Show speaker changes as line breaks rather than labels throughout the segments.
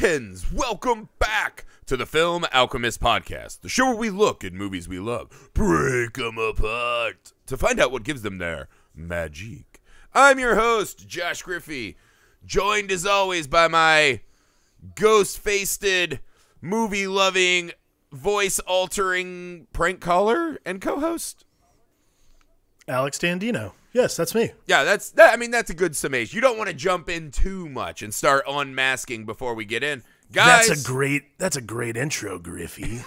Friends, welcome back to the Film Alchemist Podcast, the show where we look at movies we love, break them apart, to find out what gives them their magic. I'm your host, Josh Griffey, joined as always by my ghost faced, movie loving, voice altering prank caller and co host.
Alex Dandino. Yes, that's me.
Yeah, that's that. I mean, that's a good summation. You don't want to jump in too much and start unmasking before we get in, guys.
That's a great. That's a great intro, Griffey.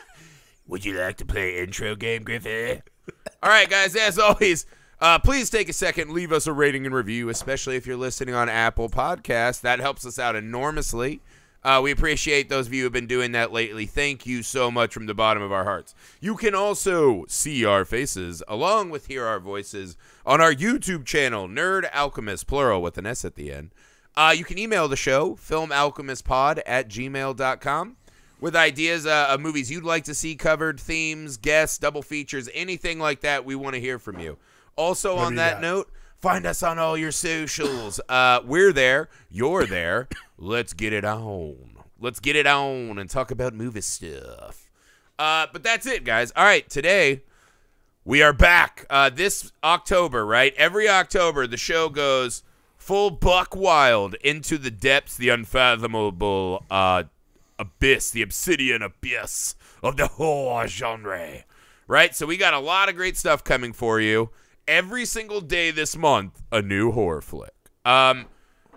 Would you like to play intro game, Griffey? All right, guys. As always, uh, please take a second, leave us a rating and review, especially if you're listening on Apple Podcasts. That helps us out enormously. Uh, we appreciate those of you who have been doing that lately. Thank you so much from the bottom of our hearts. You can also see our faces along with hear our voices on our YouTube channel, Nerd Alchemist, plural with an S at the end. Uh, you can email the show, filmalchemistpod at gmail.com, with ideas uh, of movies you'd like to see covered, themes, guests, double features, anything like that. We want to hear from you. Also, on that note, find us on all your socials. Uh, we're there. You're there. Let's get it on. Let's get it on and talk about movie stuff. Uh, but that's it, guys. All right, today we are back. Uh, this October, right? Every October, the show goes full buck wild into the depths, the unfathomable uh, abyss, the obsidian abyss of the horror genre. Right? So we got a lot of great stuff coming for you. Every single day this month, a new horror flick. Um,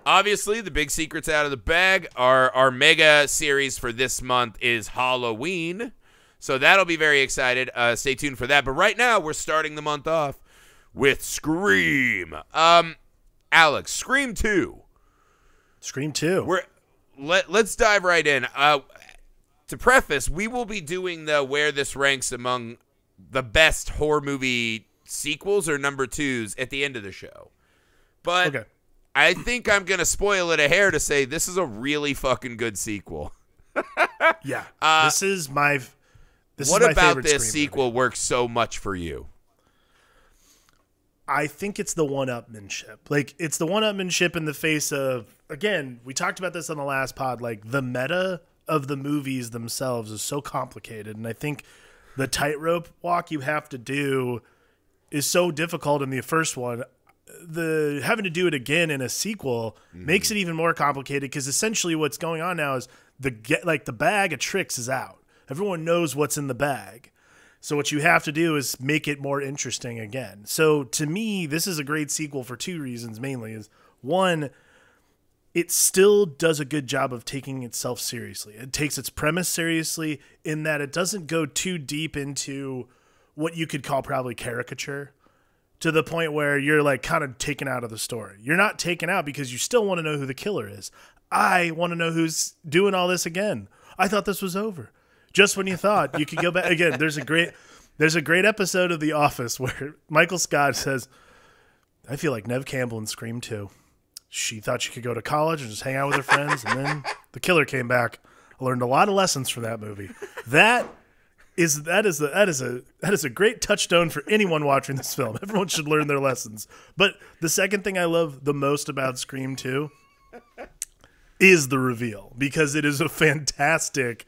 obviously, the big secrets out of the bag. Our our mega series for this month is Halloween. So that'll be very excited. Uh, stay tuned for that. But right now, we're starting the month off with Scream. Um, Alex, Scream Two.
Scream two.
We're let let's dive right in. Uh, to preface, we will be doing the where this ranks among the best horror movie sequels or number twos at the end of the show. But
Okay.
I think I'm gonna spoil it a hair to say this is a really fucking good sequel.
Yeah.
Uh,
this is my. This
what
is my
about this sequel works so much for you?
I think it's the one-upmanship. Like it's the one-upmanship in the face of again. We talked about this on the last pod. Like the meta of the movies themselves is so complicated, and I think the tightrope walk you have to do is so difficult in the first one. The having to do it again in a sequel mm-hmm. makes it even more complicated because essentially what's going on now is the get like the bag of tricks is out. Everyone knows what's in the bag. So what you have to do is make it more interesting again. So to me, this is a great sequel for two reasons mainly is one it still does a good job of taking itself seriously. It takes its premise seriously in that it doesn't go too deep into what you could call probably caricature to the point where you're like kind of taken out of the story. You're not taken out because you still want to know who the killer is. I want to know who's doing all this again. I thought this was over. Just when you thought you could go back again, there's a great there's a great episode of The Office where Michael Scott says, "I feel like Neve Campbell in Scream 2. She thought she could go to college and just hang out with her friends, and then the killer came back. I learned a lot of lessons from that movie. That is that is a, that is a that is a great touchstone for anyone watching this film. Everyone should learn their lessons. But the second thing I love the most about Scream 2 is the reveal because it is a fantastic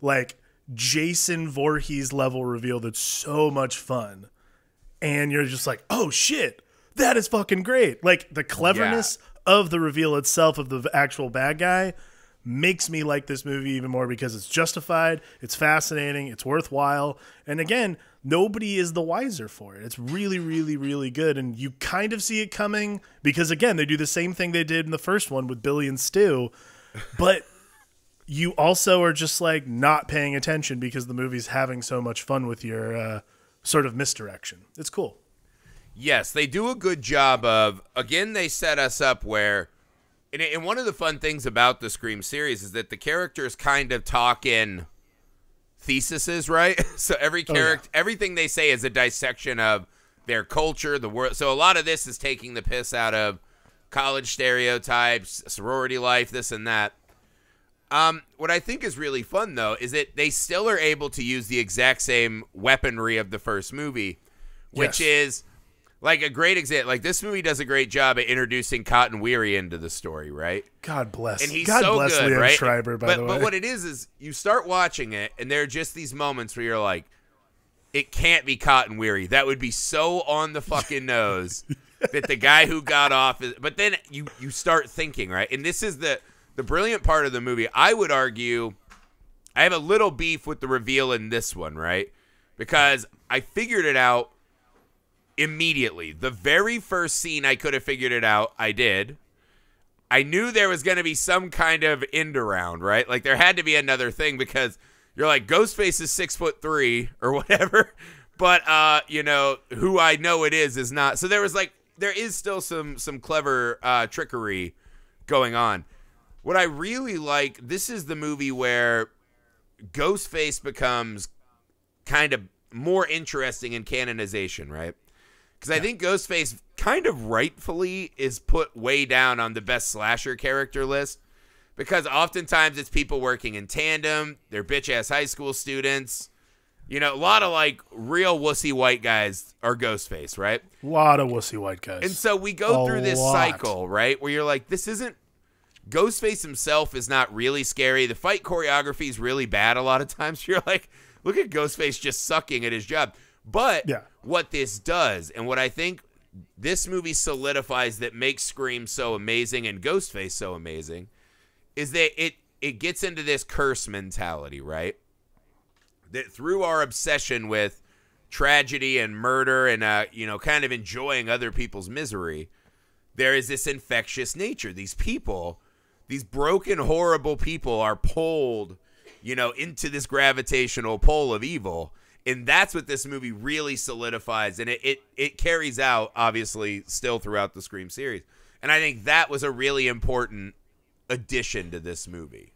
like Jason Voorhees level reveal that's so much fun. And you're just like, "Oh shit. That is fucking great." Like the cleverness of the reveal itself of the actual bad guy makes me like this movie even more because it's justified, it's fascinating, it's worthwhile, and again, nobody is the wiser for it. It's really, really, really good, and you kind of see it coming because again, they do the same thing they did in the first one with Billy and Stu, but you also are just like not paying attention because the movie's having so much fun with your uh, sort of misdirection. It's cool.
Yes, they do a good job of again they set us up where and, and one of the fun things about the Scream series is that the characters kind of talk in theses, right? so every
Oh, yeah.
character everything they say is a dissection of their culture, the world. So a lot of this is taking the piss out of college stereotypes, sorority life, this and that. Um, what I think is really fun though is that they still are able to use the exact same weaponry of the first movie, which
Yes.
is like a great example. Like this movie does a great job at introducing Cotton Weary into the story, right?
God bless.
And he's
God
so
bless
good,
Liev
right?
Schreiber, by
but,
the way.
But what it is is you start watching it, and there are just these moments where you're like, it can't be Cotton Weary. That would be so on the fucking nose that the guy who got off is. But then you you start thinking, right? And this is the the brilliant part of the movie. I would argue, I have a little beef with the reveal in this one, right? Because I figured it out immediately. The very first scene I could have figured it out, I did. I knew there was going to be some kind of end around, right? Like there had to be another thing because you're like Ghostface is six foot three or whatever, but uh, you know who I know it is is not. So there was like there is still some some clever uh, trickery going on. What I really like, this is the movie where Ghostface becomes kind of more interesting in canonization, right? Because I think Ghostface kind of rightfully is put way down on the best slasher character list. Because oftentimes it's people working in tandem, they're bitch ass high school students. You know, a lot of like real wussy white guys are Ghostface, right?
A lot of wussy white guys.
And so we go
A
through this
lot.
cycle, right? Where you're like, this isn't Ghostface himself is not really scary. The fight choreography is really bad a lot of times. You're like, look at Ghostface just sucking at his job. But
Yeah.
what this does, and what I think this movie solidifies that makes Scream so amazing and Ghostface so amazing, is that it it gets into this curse mentality, right? That through our obsession with tragedy and murder and uh, you know, kind of enjoying other people's misery, there is this infectious nature. These people, these broken, horrible people are pulled, you know, into this gravitational pull of evil. And that's what this movie really solidifies. And it, it, it carries out, obviously, still throughout the Scream series. And I think that was a really important addition to this movie.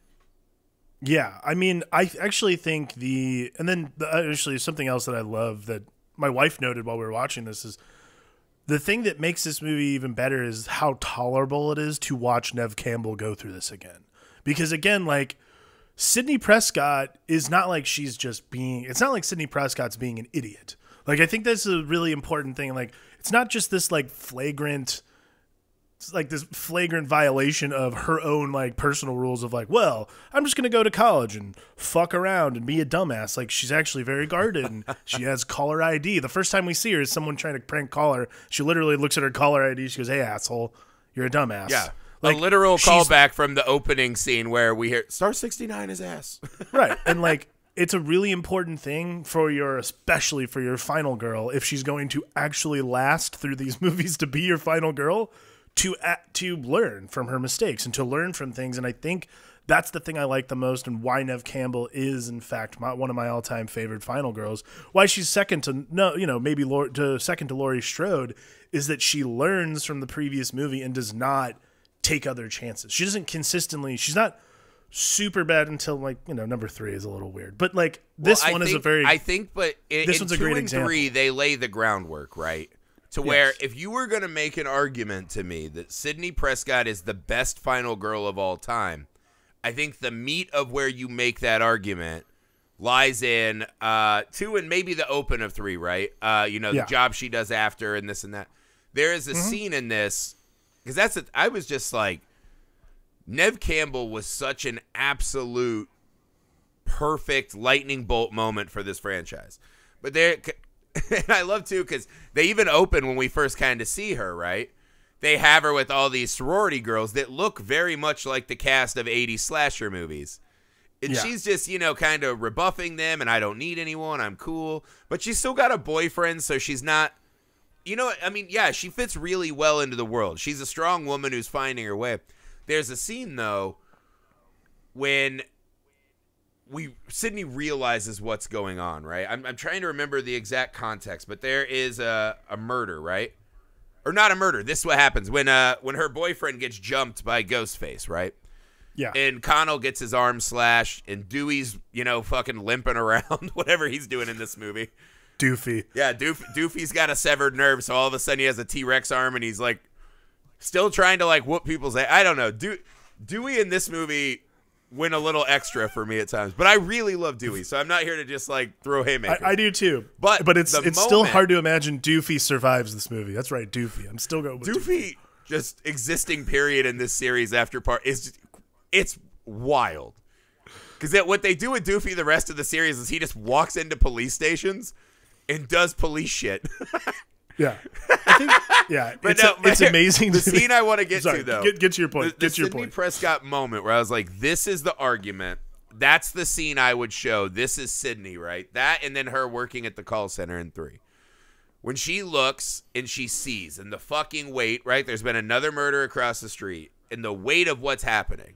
Yeah, I mean, I actually think the and then the, actually something else that I love that my wife noted while we were watching this is the thing that makes this movie even better is how tolerable it is to watch Neve Campbell go through this again. Because again, like Sidney Prescott is not like she's just being it's not like Sidney Prescott's being an idiot. Like I think that's a really important thing. Like it's not just this like flagrant like this flagrant violation of her own like personal rules of like, well, I'm just gonna go to college and fuck around and be a dumbass. Like she's actually very guarded and she has caller ID. The first time we see her is someone trying to prank call her. She literally looks at her caller ID. She goes, "Hey asshole, you're a dumbass."
Yeah.
Like,
a literal callback from the opening scene where we hear Star 69 is ass.
right and like it's a really important thing for your especially for your final girl if she's going to actually last through these movies to be your final girl to a- to learn from her mistakes and to learn from things and i think that's the thing i like the most and why neve campbell is in fact my, one of my all-time favorite final girls why she's second to no you know maybe to second to laurie strode is that she learns from the previous movie and does not take other chances she doesn't consistently she's not super bad until like you know number three is a little weird but like this
Well,
one is a very
I think, but in,
This
in
one's a great
and
example.
three, they lay the groundwork right to where
Yes.
if you were going to make an argument to me that Sidney Prescott is the best final girl of all time, I think the meat of where you make that argument lies in uh, two and maybe the open of three, right? Uh, you know,
Yeah.
the job she does after and this and that. There is a
Mm-hmm.
scene in this because that's i was just like, Neve Campbell was such an absolute perfect lightning bolt moment for this franchise. But there, and I love too because they even open when we first kind of see her, right? They have her with all these sorority girls that look very much like the cast of 80s slasher movies. And
Yeah.
she's just, you know, kind of rebuffing them, and I don't need anyone, I'm cool. But she's still got a boyfriend, so she's not. You know, what? I mean, yeah, she fits really well into the world. She's a strong woman who's finding her way. There's a scene, though, when we Sidney realizes what's going on, right? I'm, I'm trying to remember the exact context, but there is a, a murder, right? Or not a murder. This is what happens when uh when her boyfriend gets jumped by Ghostface, right?
yeah
And Connell gets his arm slashed, and Dewey's you know fucking limping around, whatever he's doing in this movie.
Doofy
Yeah, Doof, Doofy's got a severed nerve, so all of a sudden he has a T Rex arm, and he's like still trying to like whoop people's. I don't know. Do, Dewey in this movie went a little extra for me at times. But I really love Dewey, so I'm not here to just like throw haymakers.
I, I do too.
But
but it's it's still hard to imagine Doofy survives this movie. That's right, Doofy. I'm still going with Doofy.
Doofy just existing period in this series after part is it's wild. Because what they do with Doofy the rest of the series is he just walks into police stations and does police shit.
Yeah, think yeah.
But
it's,
no,
it's
but
amazing.
The scene I want to get
Sorry,
to though.
Get, get to your point.
the, the
get to your
Sidney
point.
Prescott moment where I was like, "This is the argument. That's the scene I would show. This is Sidney, right? That, and then her working at the call center in three. When she looks and she sees, and the fucking weight, right? There's been another murder across the street, and the weight of what's happening,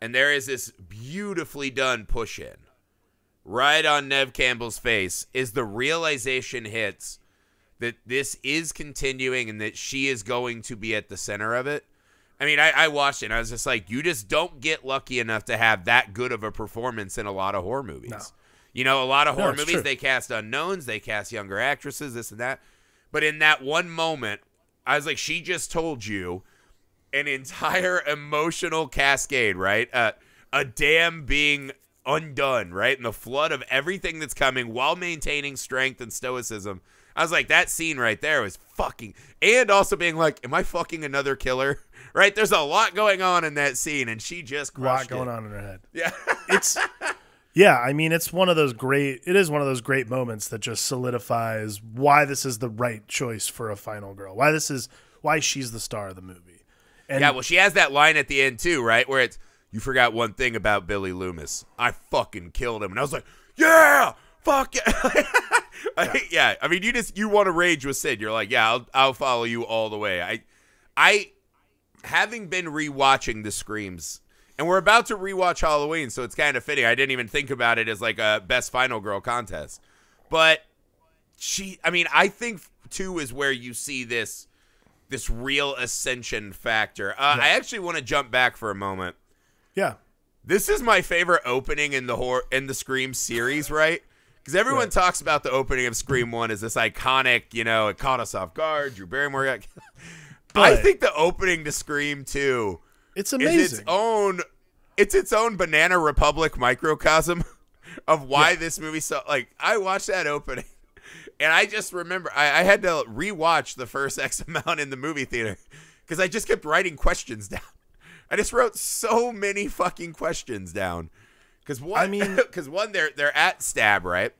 and there is this beautifully done push in, right on Neve Campbell's face, is the realization hits that this is continuing and that she is going to be at the center of it. I mean, I, I watched it and I was just like, you just don't get lucky enough to have that good of a performance in a lot of horror movies.
No.
You know, a lot of horror
it's
movies,
true.
they cast unknowns, they cast younger actresses, this and that. But in that one moment, I was like, she just told you an entire emotional cascade, right? Uh, a dam being undone, right? And the flood of everything that's coming while maintaining strength and stoicism. I was like, that scene right there was fucking. And also being like, am I fucking another killer? Right? There's a lot going on in that scene, and she just
A lot going
it.
on in her head.
Yeah.
It's yeah. I mean, it's one of those great. It is one of those great moments that just solidifies why this is the right choice for a final girl. Why this is why she's the star of the movie. And
Yeah, well, she has that line at the end too, right? Where it's you forgot one thing about Billy Loomis. I fucking killed him, and I was like, yeah, fuck yeah. I- yeah. I mean, you just you want to rage with Sid. You're like, yeah, I'll I'll follow you all the way. I, I, having been rewatching the screams, and we're about to rewatch Halloween, so it's kind of fitting. I didn't even think about it as like a best final girl contest, but she. I mean, I think two is where you see this this real ascension factor. Uh, I actually want to jump back for a moment.
Yeah,
This is my favorite opening in the horror in the Scream series, right? Because everyone
Right.
talks about the opening of Scream One as this iconic, you know, it caught us off guard. Drew Barrymore got. I think the opening to Scream Two
it's
is
amazing.
its own. It's its own Banana Republic microcosm of why this movie so like. I watched that opening, and I just remember I, I had to rewatch the first X amount in the movie theater because I just kept writing questions down. I just wrote so many fucking questions down. Because one,
I mean-
because one, they're they're at stab, right?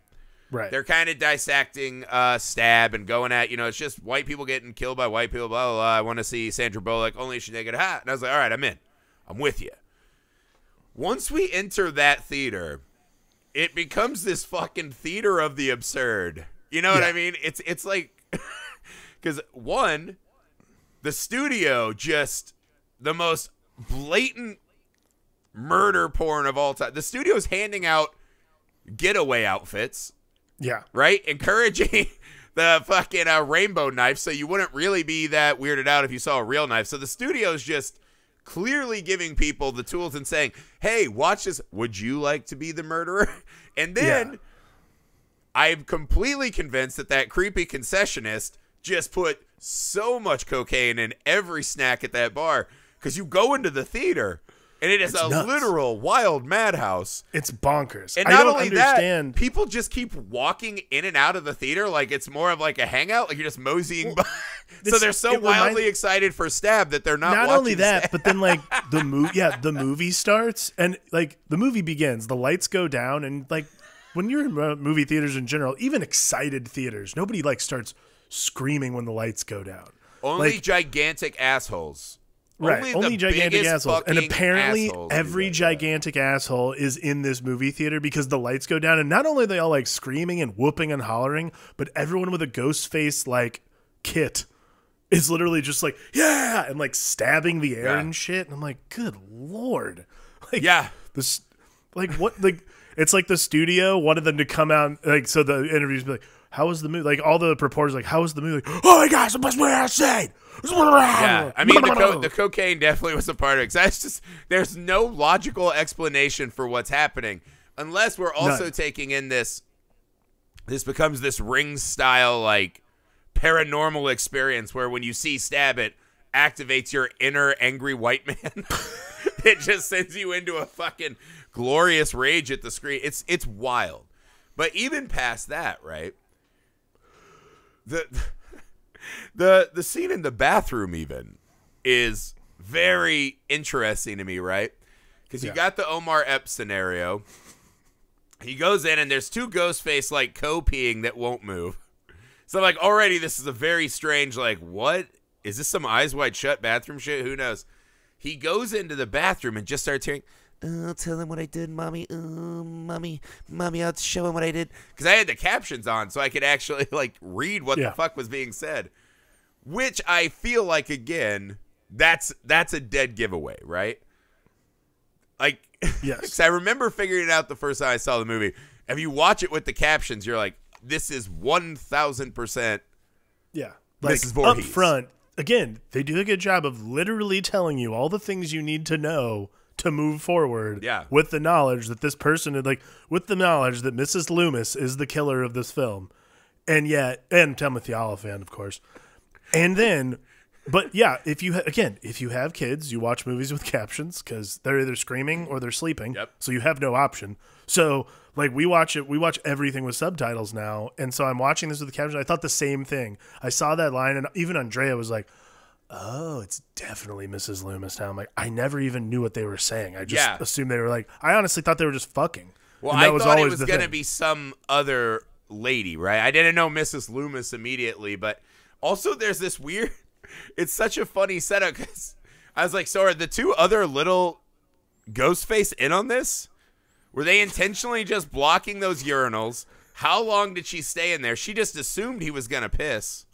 right.
They're kind of dissecting uh, stab and going at, you know, it's just white people getting killed by white people, blah, blah, blah. I want to see Sandra Bullock, only she naked hot. And I was like, all right, I'm in. I'm with you. Once we enter that theater, it becomes this fucking theater of the absurd. You know what I mean? It's it's like because one, the studio just the most blatant murder porn of all time. The studio's handing out getaway outfits
yeah,
right? Encouraging the fucking uh, rainbow knife so you wouldn't really be that weirded out if you saw a real knife. So the studio's just clearly giving people the tools and saying, hey, watch this. Would you like to be the murderer? And then
Yeah.
I'm completely convinced that that creepy concessionist just put so much cocaine in every snack at that bar because you go into the theater and it is
It's
a
nuts.
literal wild madhouse.
it's bonkers.
And
I
not
don't
only
understand.
that, people just keep walking in and out of the theater like it's more of like a hangout, like you're just moseying by. so they're so
it reminds-
wildly excited for Stab that they're not.
not only that,
Stab.
but then like the movie, yeah, the movie starts and like the movie begins. The lights go down, and like when you're in uh, movie theaters in general, even excited theaters, nobody like starts screaming when the lights go down.
only
like-
gigantic assholes.
Right, only,
the
gigantic assholes, and apparently
assholes
every
that,
gigantic asshole is in this movie theater because the lights go down, and not only are they all like screaming and whooping and hollering, but everyone with a ghost face like Kit is literally just like yeah, and like stabbing the air
Yeah.
and shit. And I'm like, good lord, like
Yeah,
this, like what like it's like the studio wanted them to come out like so the interviews be like. How was the movie? Like all the reporters, like, how was the movie? Like, oh my gosh, the best movie I've seen.
yeah. I mean, the, co- the cocaine definitely was a part of it. that's just there's no logical explanation for what's happening unless we're also
None.
taking in this. This becomes this ring style like paranormal experience where when you see stab it activates your inner angry white man. it just sends you into a fucking glorious rage at the screen. It's it's wild. But even past that, right? The the the scene in the bathroom even is very interesting to me, right? Because you
Yeah.
got the Omar Epps scenario. He goes in and there's two ghost face like co-peeing that won't move. So like already this is a very strange like what is this some eyes wide shut bathroom shit? Who knows? He goes into the bathroom and just starts hearing, "Oh, tell him what I did, mommy. Oh, mommy, mommy, I'll show him what I did." Because I had the captions on, so I could actually like read what
Yeah.
the fuck was being said. Which I feel like again, that's that's a dead giveaway, right? Like,
Yes.
I remember figuring it out the first time I saw the movie. If you watch it with the captions, you're like, "This is one thousand percent."
Yeah. Like
Mrs.
up front, again, they do a good job of literally telling you all the things you need to know to move forward.
Yeah.
With the knowledge that this person is like with the knowledge that Mrs. Loomis is the killer of this film. And yet and Timothy Olyphant, of course. And then but yeah, if you ha- again, if you have kids, you watch movies with captions because they're either screaming or they're sleeping.
Yep.
So you have no option. So like we watch it, we watch everything with subtitles now, and so I'm watching this with the captions. I thought the same thing. I saw that line, and even Andrea was like, "Oh, it's definitely Mrs. Loomis." Now I'm like, I never even knew what they were saying. I just
Yeah.
assumed they were like. I honestly thought they were just fucking.
Well, I
was
thought it
always
was going to be some other lady, right? I didn't know Mrs. Loomis immediately, but also there's this weird. It's such a funny setup because I was like, so are the two other little Ghostface in on this? Were they intentionally just blocking those urinals? How long did she stay in there? She just assumed he was going to piss.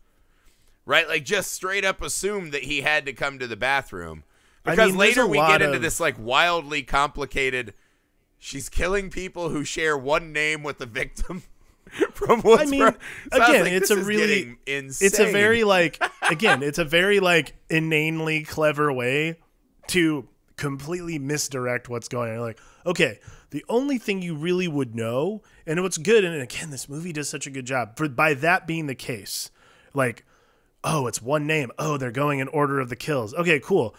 Right? Like just straight up assumed that he had to come to the bathroom.
I
Because
mean,
later we get into
of-
this like wildly complicated she's killing people who share one name with the victim from what's
I mean,
so I
again,
like,
it's a really-
insane.
it's a very like again it's a very like inanely clever way to completely misdirect what's going on like okay the only thing you really would know and what's good and again this movie does such a good job for by that being the case like oh it's one name oh they're going in order of the kills okay cool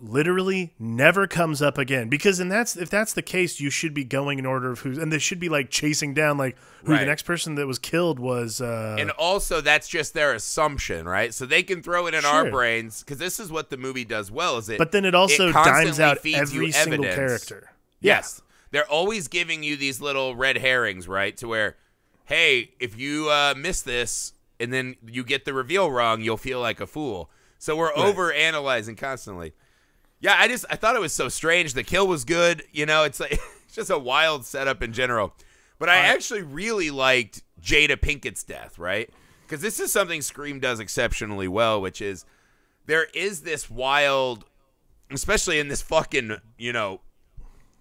literally never comes up again because and that's if that's the case you should be going in order of who's and they should be like chasing down like who
Right.
the next person that was killed was uh
and also that's just their assumption, right? So they can throw it in our brains because this is what the movie does well. Is it?
But then it also
constantly
dimes out every single
evidence.
character.
Yes. They're always giving you these little red herrings, right? To where, hey, if you uh, miss this and then you get the reveal wrong, you'll feel like a fool. So we're over analyzing constantly. Yeah, I just I thought it was so strange. The kill was good. You know, it's like it's just a wild setup in general. But I actually really liked Jada Pinkett's death, right? Because this is something Scream does exceptionally well, which is there is this wild, especially in this fucking, you know,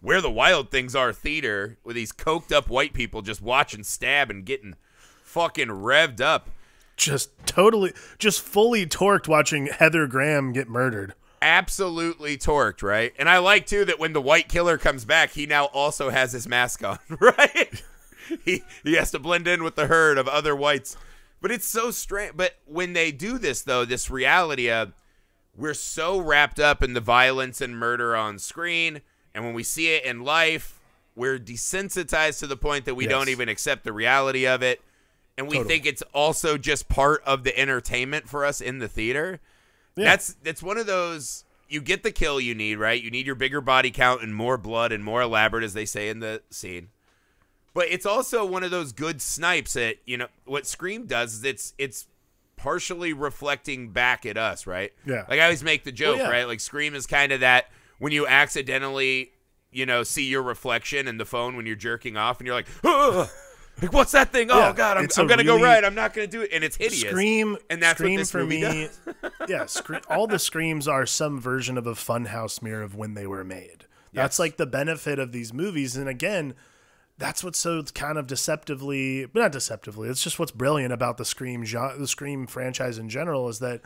where the wild things are theater with these coked up white people just watching stab and getting fucking revved up.
Just totally, just fully torqued watching Heather Graham get murdered.
Absolutely torqued, right? And I like too that when the white killer comes back, he now also has his mask on, right? he he has to blend in with the herd of other whites. But it's so strange. But when they do this though, this reality of we're so wrapped up in the violence and murder on screen, and when we see it in life, we're desensitized to the point that we
Yes.
don't even accept the reality of it. And we
Totally.
think it's also just part of the entertainment for us in the theater.
Yeah.
That's that's one of those you get the kill you need, right? You need your bigger body count and more blood and more elaborate as they say in the scene. But it's also one of those good snipes that, you know, what Scream does is it's it's partially reflecting back at us, right?
Yeah.
Like I always make the joke,
yeah.
right? Like Scream is kind of that when you accidentally, you know, see your reflection in the phone when you're jerking off and you're like, "Ugh." Like what's that thing? Oh
Yeah,
god, I'm, I'm going to go right. I'm not going to do it and it's hideous.
Scream,
And that's what
Scream
this
for
movie
me. yeah, scre- all the screams are some version of a funhouse mirror of when they were made. That's
Yes.
like the benefit of these movies, and again, that's what's so kind of deceptively, but not deceptively. It's just what's brilliant about the Scream, genre, the Scream franchise in general is that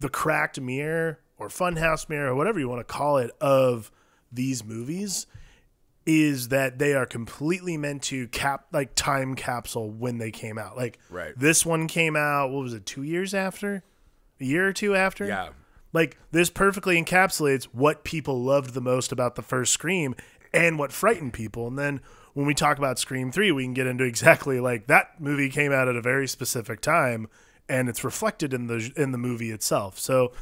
the cracked mirror or funhouse mirror or whatever you want to call it of these movies is that they are completely meant to cap like time capsule when they came out. Like
Right.
this one came out, what was it, two years after? A year or two after?
Yeah.
Like this perfectly encapsulates what people loved the most about the first Scream and what frightened people. And then when we talk about Scream 3, we can get into exactly like that movie came out at a very specific time and it's reflected in the in the movie itself. So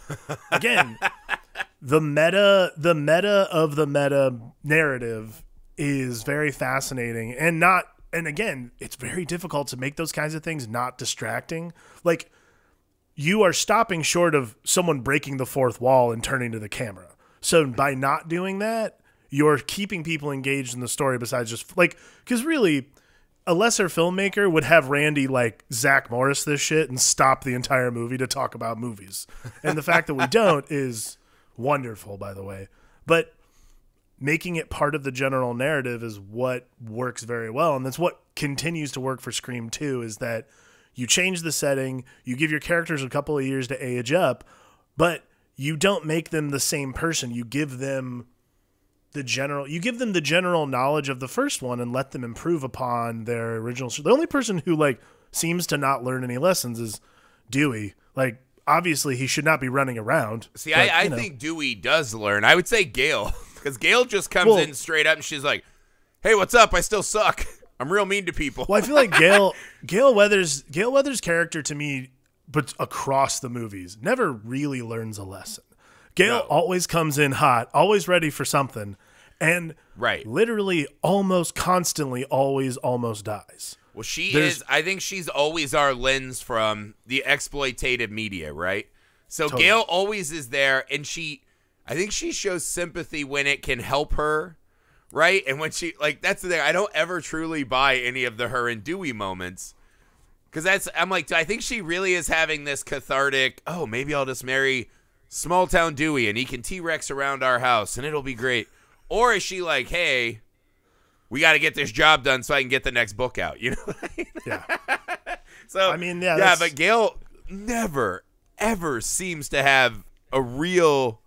again, the meta the meta of the meta narrative is very fascinating and not and again, it's very difficult to make those kinds of things not distracting. Like you are stopping short of someone breaking the fourth wall and turning to the camera. So by not doing that, you're keeping people engaged in the story besides just like because really a lesser filmmaker would have randy like zach morris this shit and stop the entire movie to talk about movies and the fact that we don't is wonderful by the way but making it part of the general narrative is what works very well and that's what continues to work for scream 2 is that you change the setting you give your characters a couple of years to age up but you don't make them the same person you give them the general you give them the general knowledge of the first one and let them improve upon their original the only person who like seems to not learn any lessons is dewey like obviously he should not be running around
See,
but,
I, I
you know.
think Dewey does learn. I would say Gale, because Gale just comes
Well-
in straight up and she's like, "Hey, what's up? I still suck. I'm real mean to people."
well i feel like gale gale weathers gale weathers character to me but across the movies never really learns a lesson gale
No.
always comes in hot always ready for something and
Right.
literally almost constantly always almost dies
Well, she
There's-
is. I think she's always our lens from the exploitative media, right? So Gale always is there, and she, I think she shows sympathy when it can help her, right? And when she, like, that's the thing. I don't ever truly buy any of the her and Dewey moments, because that's. I'm like, I think she really is having this cathartic. Oh, maybe I'll just marry small town Dewey, and he can T Rex around our house, and it'll be great. Or is she like, hey? We got to get this job done so I can get the next book out. You know,
yeah
so
I mean, yeah,
yeah, but Gale never ever seems to have a real,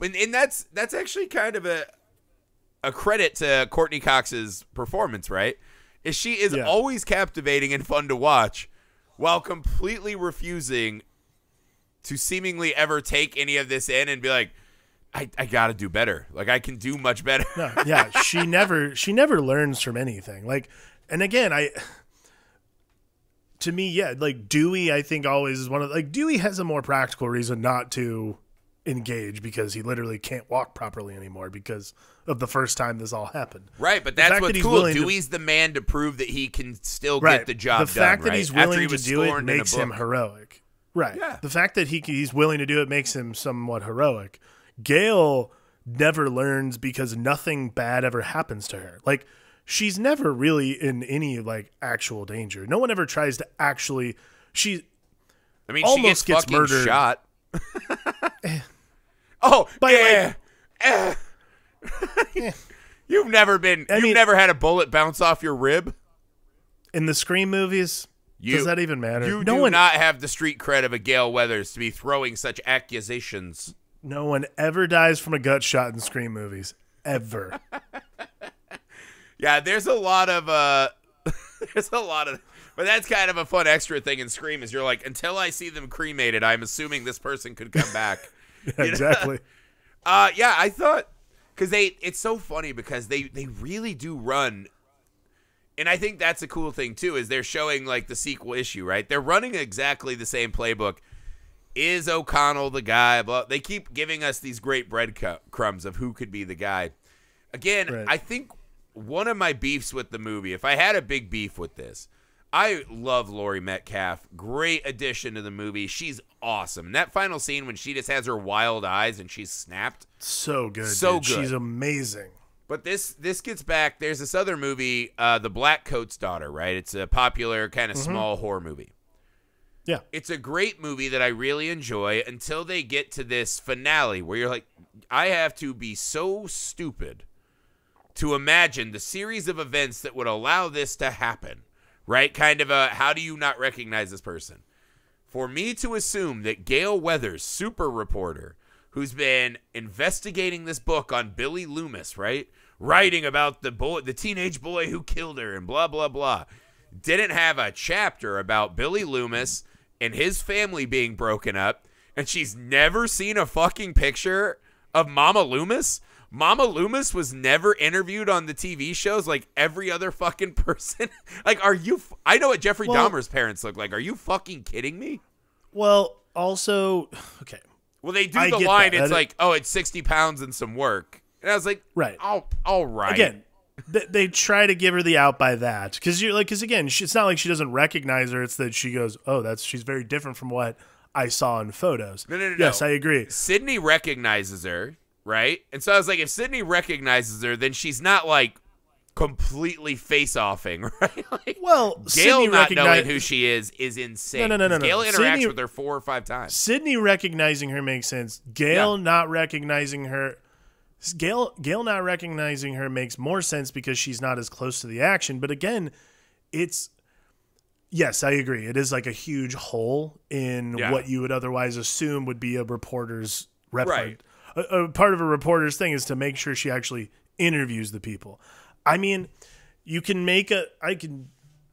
and, and that's that's actually kind of a a credit to Courteney Cox's performance, right? Is she is
Yeah.
always captivating and fun to watch, while completely refusing to seemingly ever take any of this in and be like, I, I got to do better. Like I can do much better.
No, yeah, she never she never learns from anything. Like, and again, I to me, yeah, like Dewey, I think always is one of like Dewey has a more practical reason not to engage because he literally can't walk properly anymore because of the first time this all happened.
Right, but that's what's
that he's
cool.
willing to-
Dewey's the man to prove that he can still
Right.
get the job
the
done.
fact that
right?
he's willing
he
to do it makes him heroic. Right.
Yeah.
The fact that he he's willing to do it makes him somewhat heroic. Gale never learns because nothing bad ever happens to her. Like she's never really in any like actual danger. No one ever tries to actually she
I mean, she
almost
gets,
gets murdered.
shot. oh,
By,
yeah. eh. you've never been.
I
you've
mean-
never had a bullet bounce off your rib.
in the Scream movies.
You,
does that even matter?
You
no
do
one
not have the street cred of a Gale Weathers to be throwing such accusations.
no one ever dies from a gut shot in Scream movies. Ever.
Yeah, there's a lot of uh there's a lot of but that's kind of a fun extra thing in Scream is you're like until I see them cremated, I'm assuming this person could come back.
Yeah, exactly.
Uh, yeah, I thought because they it's so funny because they they really do run, and I think that's a cool thing too is they're showing like the sequel issue right. They're running exactly the same playbook. Is O'Connell the guy? But they keep giving us these great breadcrumbs of who could be the guy. Again,
Right.
I think one of my beefs with the movie, if I had a big beef with this, I love Laurie Metcalf. Great addition to the movie. She's awesome. And that final scene when she just has her wild eyes and she's snapped.
So good.
So
dude. She's amazing.
But this this gets back. There's this other movie, uh, The Blackcoat's Daughter, right? It's a popular kind of small horror movie.
Yeah.
It's a great movie that I really enjoy until they get to this finale where you're like, I have to be so stupid to imagine the series of events that would allow this to happen, right? Kind of a how do you not recognize this person? For me to assume that Gale Weathers, super reporter, who's been investigating this book on Billy Loomis, right? Writing about the boy, the teenage boy who killed her and blah, blah, blah, didn't have a chapter about Billy Loomis and his family being broken up, and she's never seen a fucking picture of Mama Loomis. Mama Loomis was never interviewed on the TV shows like every other fucking person. like, are you? F- I know what Jeffrey
Well-
Dahmer's parents look like. Are you fucking kidding me?
Well, also, okay,
Well, they do
I
the line.
that.
It's
That-
like, oh, it's sixty pounds and some work, and I was like,
Right.
oh, all right.
again, they, they try to give her the out by that because you're like, because again, she, it's not like she doesn't recognize her. It's that she goes, oh, that's she's very different from what I saw in photos.
No, no, no,
Yes,
no.
I agree.
Sidney recognizes her, right? And so I was like, if Sidney recognizes her, then she's not like completely face offing, right? Like,
Well,
Gale
Sidney
not knowing who she is is insane.
No, no, no, no,
Gale
no.
interacts
Sidney-
with her four or five times.
Sidney recognizing her makes sense. Gale
Yeah.
not recognizing her. Gale Gale not recognizing her makes more sense because she's not as close to the action. But again, it's yes, I agree. It is like a huge hole in
Yeah.
what you would otherwise assume would be a reporter's reference.
Right.
A, a part of a reporter's thing is to make sure she actually interviews the people. I mean, you can make a. I can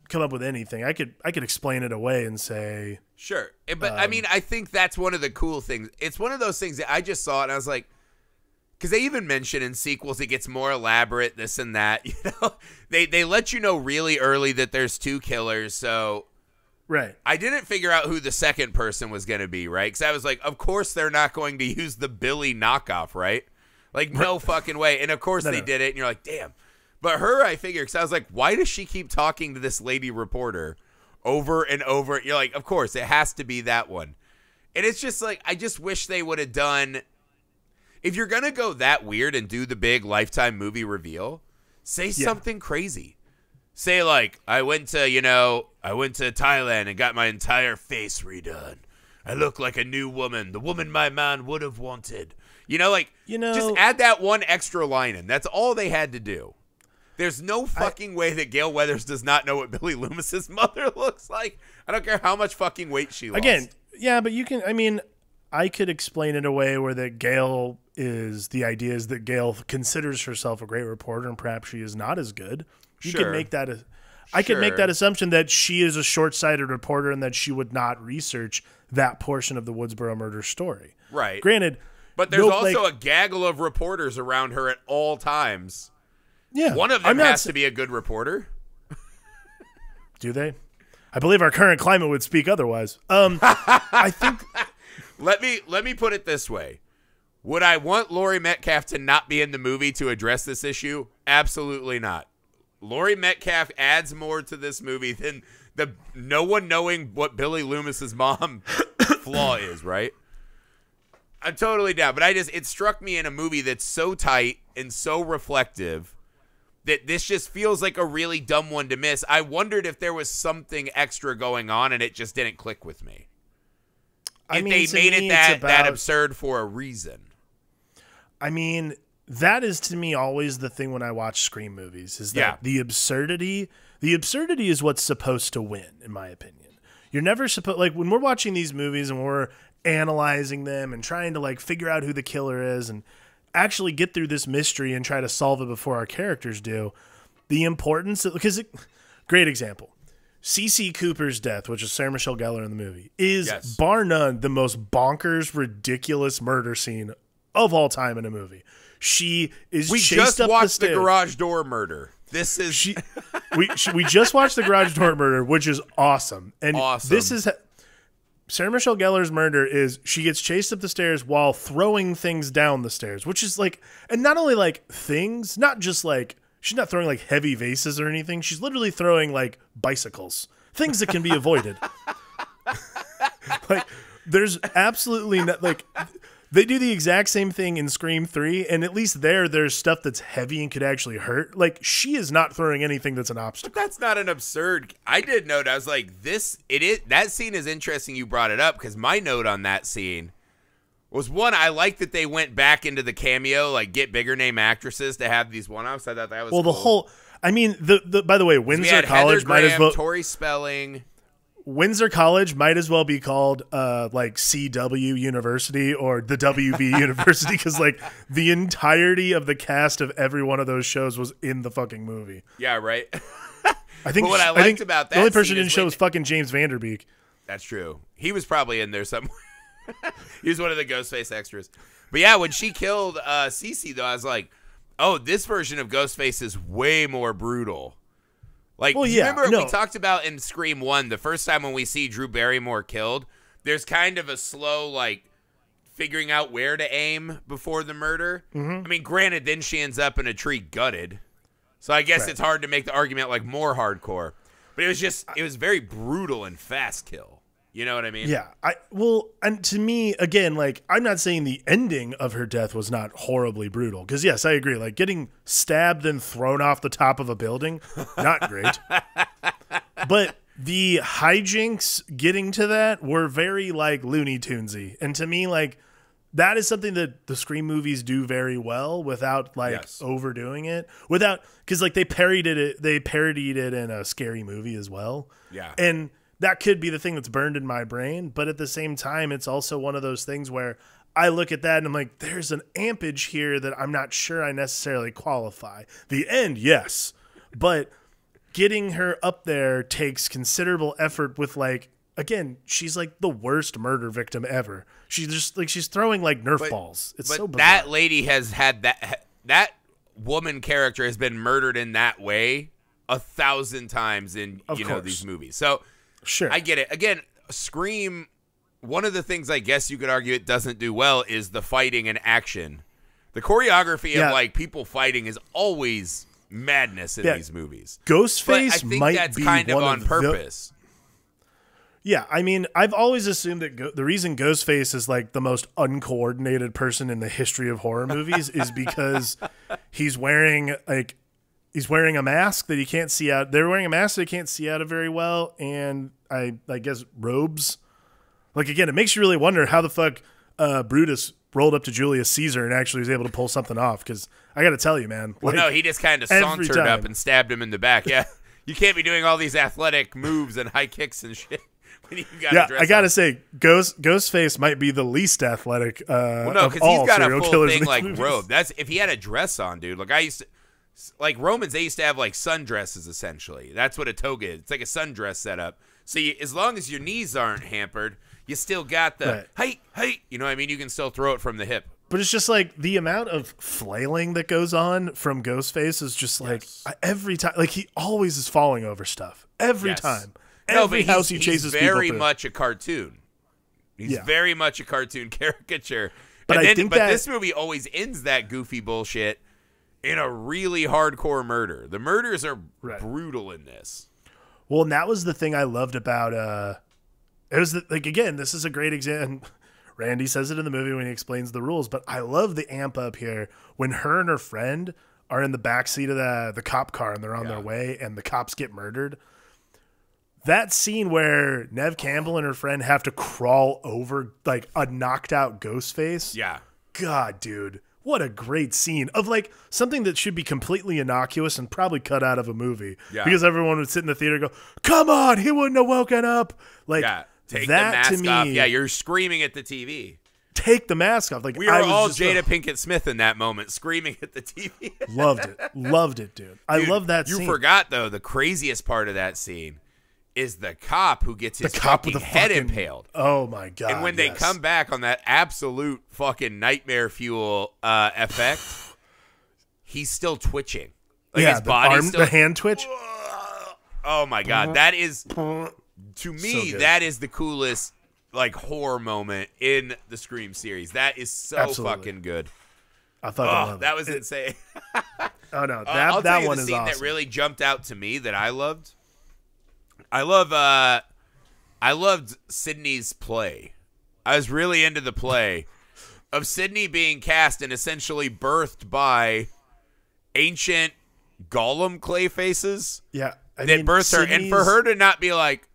come up with anything. I could I could explain it away and say
Sure. Eh, But I
Um,
mean, I think that's one of the cool things. It's one of those things that I just saw it and I was like, because they even mention in sequels it gets more elaborate, this and that. You know, they they let you know really early that there's two killers. So
right.
I didn't figure out who the second person was going to be, right? Because I was like, of course they're not going to use the Billy knockoff, right? Like no fucking way. And of course
No,
they
no.
did it, and you're like, damn. But her, I figure, because I was like, why does she keep talking to this lady reporter over and over? You're like, of course it has to be that one. And it's just like, I just wish they would have done. If you're gonna go that weird and do the big lifetime movie reveal, say something crazy say like I went to you know I went to Thailand and got my entire face redone. I look like a new woman, the woman my man would have wanted. You know, like
You know-
just add that one extra line in. That's all they had to do. There's no fucking way that Gale Weathers does not know what Billy Loomis's mother looks like. I don't care how much fucking weight she lost.
Again, yeah, but you can. I mean, I could explain it away where that Gale is the idea is that Gale considers herself a great reporter and perhaps she is not as good. You
Sure.
could make that. A, I could make that assumption that she is a short-sighted reporter and that she would not research that portion of the Woodsboro murder story.
right?
Granted,
But there's
no,
also
like-
a gaggle of reporters around her at all times.
yeah,
One of them has to be a good reporter.
Do they? I believe our current climate would speak otherwise. Um, I think
Let me let me put it this way. Would I want Laurie Metcalf to not be in the movie to address this issue? Absolutely not. Laurie Metcalf adds more to this movie than the no one knowing what Billy Loomis's mom flaw is, right? I'm totally down, but I just it struck me in a movie that's so tight and so reflective that this just feels like a really dumb one to miss. I wondered if there was something extra going on and it just didn't click with me
I
if
mean,
they made
me,
it that
it's
that absurd for a reason.
I mean, that is to me always the thing when I watch Scream movies is that
Yeah.
the absurdity, the absurdity is what's supposed to win, in my opinion. You're never supposed like when we're watching these movies and we're analyzing them and trying to like figure out who the killer is and actually get through this mystery and try to solve it before our characters do. The importance because it, great example. CC Cooper's death, which is Sarah Michelle Gellar in the movie, is
Yes.
bar none the most bonkers, ridiculous murder scene of all time in a movie. She is
We just watched
the,
the, garage door murder. This is
She, we she, we just watched the garage door murder, which is awesome. And
Awesome.
this is Sarah Michelle Gellar's murder is she gets chased up the stairs while throwing things down the stairs, which is like, and not only like things, not just like she's not throwing like heavy vases or anything. She's literally throwing like bicycles, things that can be avoided. like, there's absolutely not like. They do the exact same thing in Scream 3, and at least there, there's stuff that's heavy and could actually hurt. Like, she is not throwing anything that's an obstacle.
that's not an absurd. I did note. I was like, this. It is that scene is interesting. You brought it up because my note on that scene was one. I like that they went back into the cameo, like get bigger name actresses to have these one offs. I thought that was
Well, the whole. I mean, the, the by the way, Windsor College
Heather
might as well
Tori Spelling.
Windsor College might as well be called uh, like CW University or the WB University because like the entirety of the cast of every one of those shows was in the fucking movie.
Yeah, right.
I think
But what I
think
liked about that.
the only person didn't
is
show was fucking James Van Der Beek.
That's true. He was probably in there somewhere. he was one of the Ghostface extras. But yeah, when she killed uh, Cece, though, I was like, oh, this version of Ghostface is way more brutal. Like,
Well, yeah,
remember
no.
we talked about in Scream 1, the first time when we see Drew Barrymore killed, there's kind of a slow, like, figuring out where to aim before the murder.
Mm-hmm.
I mean, granted, then she ends up in a tree gutted. So I guess
Right.
it's hard to make the argument, like, more hardcore. But it was just, it was very brutal and fast kill. You know what I mean?
Yeah, I well, and to me, again, like I'm not saying the ending of her death was not horribly brutal, because yes, I agree. Like getting stabbed and thrown off the top of a building, not great. but the hijinks getting to that were very like Looney Tunesy, and to me, like that is something that the Scream movies do very well without like
Yes.
overdoing it, without because like they parodied it, they parodied it in a scary movie as well.
Yeah.
And that could be the thing that's burned in my brain. But at the same time, it's also one of those things where I look at that and I'm like, there's an ampage here that I'm not sure I necessarily qualify. The end, yes. But getting her up there takes considerable effort with like again, she's like the worst murder victim ever. She's just like she's throwing like Nerf balls. It's
but
so bizarre.
that lady has had that that woman character has been murdered in that way a thousand times in
Of
you know these movies. So
sure.
I get it. Again, Scream. One of the things I guess you could argue it doesn't do well is the fighting and action. The choreography
Yeah.
of like people fighting is always madness in
Yeah.
these movies.
Ghostface
think
might
that's
be
kind of on
the-
purpose.
Yeah, I mean, I've always assumed that go- the reason Ghostface is like the most uncoordinated person in the history of horror movies is because he's wearing like he's wearing a mask that he can't see out. They're wearing a mask that you can't see out of very well, and I I guess robes. Like again, it makes you really wonder how the fuck uh, Brutus rolled up to Julius Caesar and actually was able to pull something off. Because I got to tell you, man,
Well,
like,
no, he just kind of sauntered up and stabbed him in the back. Yeah, you can't be doing all these athletic moves and high kicks and shit when you got
yeah,
dress
I gotta
up.
say, Ghost Ghostface might be the least athletic. Uh,
Well, no,
of
because he's got a full thing like
movies.
robe. That's if he had a dress on, dude. Like I used to, like Romans, they used to have like sundresses essentially. That's what a toga is. It's like a sundress setup. So you, as long as your knees aren't hampered, you still got the
Right.
hey hey. You know what I mean? You can still throw it from the hip.
But it's just like the amount of flailing that goes on from Ghostface is just like I- every time, like he always is falling over stuff every
Yes.
time.
no,
Every
but
house
he's,
he chases
he's very much a cartoon. He's
Yeah.
very much a cartoon caricature.
But
and
I
then,
think
but
that-
this movie always ends that goofy bullshit in a really hardcore murder. The murders are
Right.
brutal in this.
Well, and that was the thing I loved about uh it was the, like again, this is a great example. Randy says it in the movie when he explains the rules, but I love the amp up here when her and her friend are in the back seat of the the cop car and they're on
Yeah.
their way and the cops get murdered. That scene where Neve Campbell and her friend have to crawl over like a knocked out ghost face.
Yeah.
God, dude, what a great scene of like something that should be completely innocuous and probably cut out of a movie.
Yeah.
Because everyone would sit in the theater and go, "Come on, he wouldn't have woken up." Like
Yeah. Take
that
the mask
to me,
off. Yeah, you're screaming at the TV.
take the mask off. Like
We
I
are all Jada
ugh,
Pinkett Smith in that moment, screaming at the TV.
loved it, loved it, dude. I
Dude,
love that
You
scene.
forgot though, the craziest part of that scene is the cop who gets his
the cop
fucking
with the
head
fucking,
impaled.
Oh my god!
And when they come back on that absolute fucking nightmare fuel uh, effect, he's still twitching. Like
yeah,
his
the
body's
arm,
still.
the hand twitch.
oh my god, that is to me
good.
that is the coolest like horror moment in the Scream series. That is so
Absolutely.
fucking good.
I thought
Oh, that was
It-
insane.
Oh no,
Uh,
that
tell
that one
the
is
scene
awesome.
that really jumped out to me that I loved. I love uh I loved Sidney's play. I was really into the play of Sidney being cast and essentially birthed by ancient golem clay faces
yeah, I
that
mean,
birthed her and for her to not be like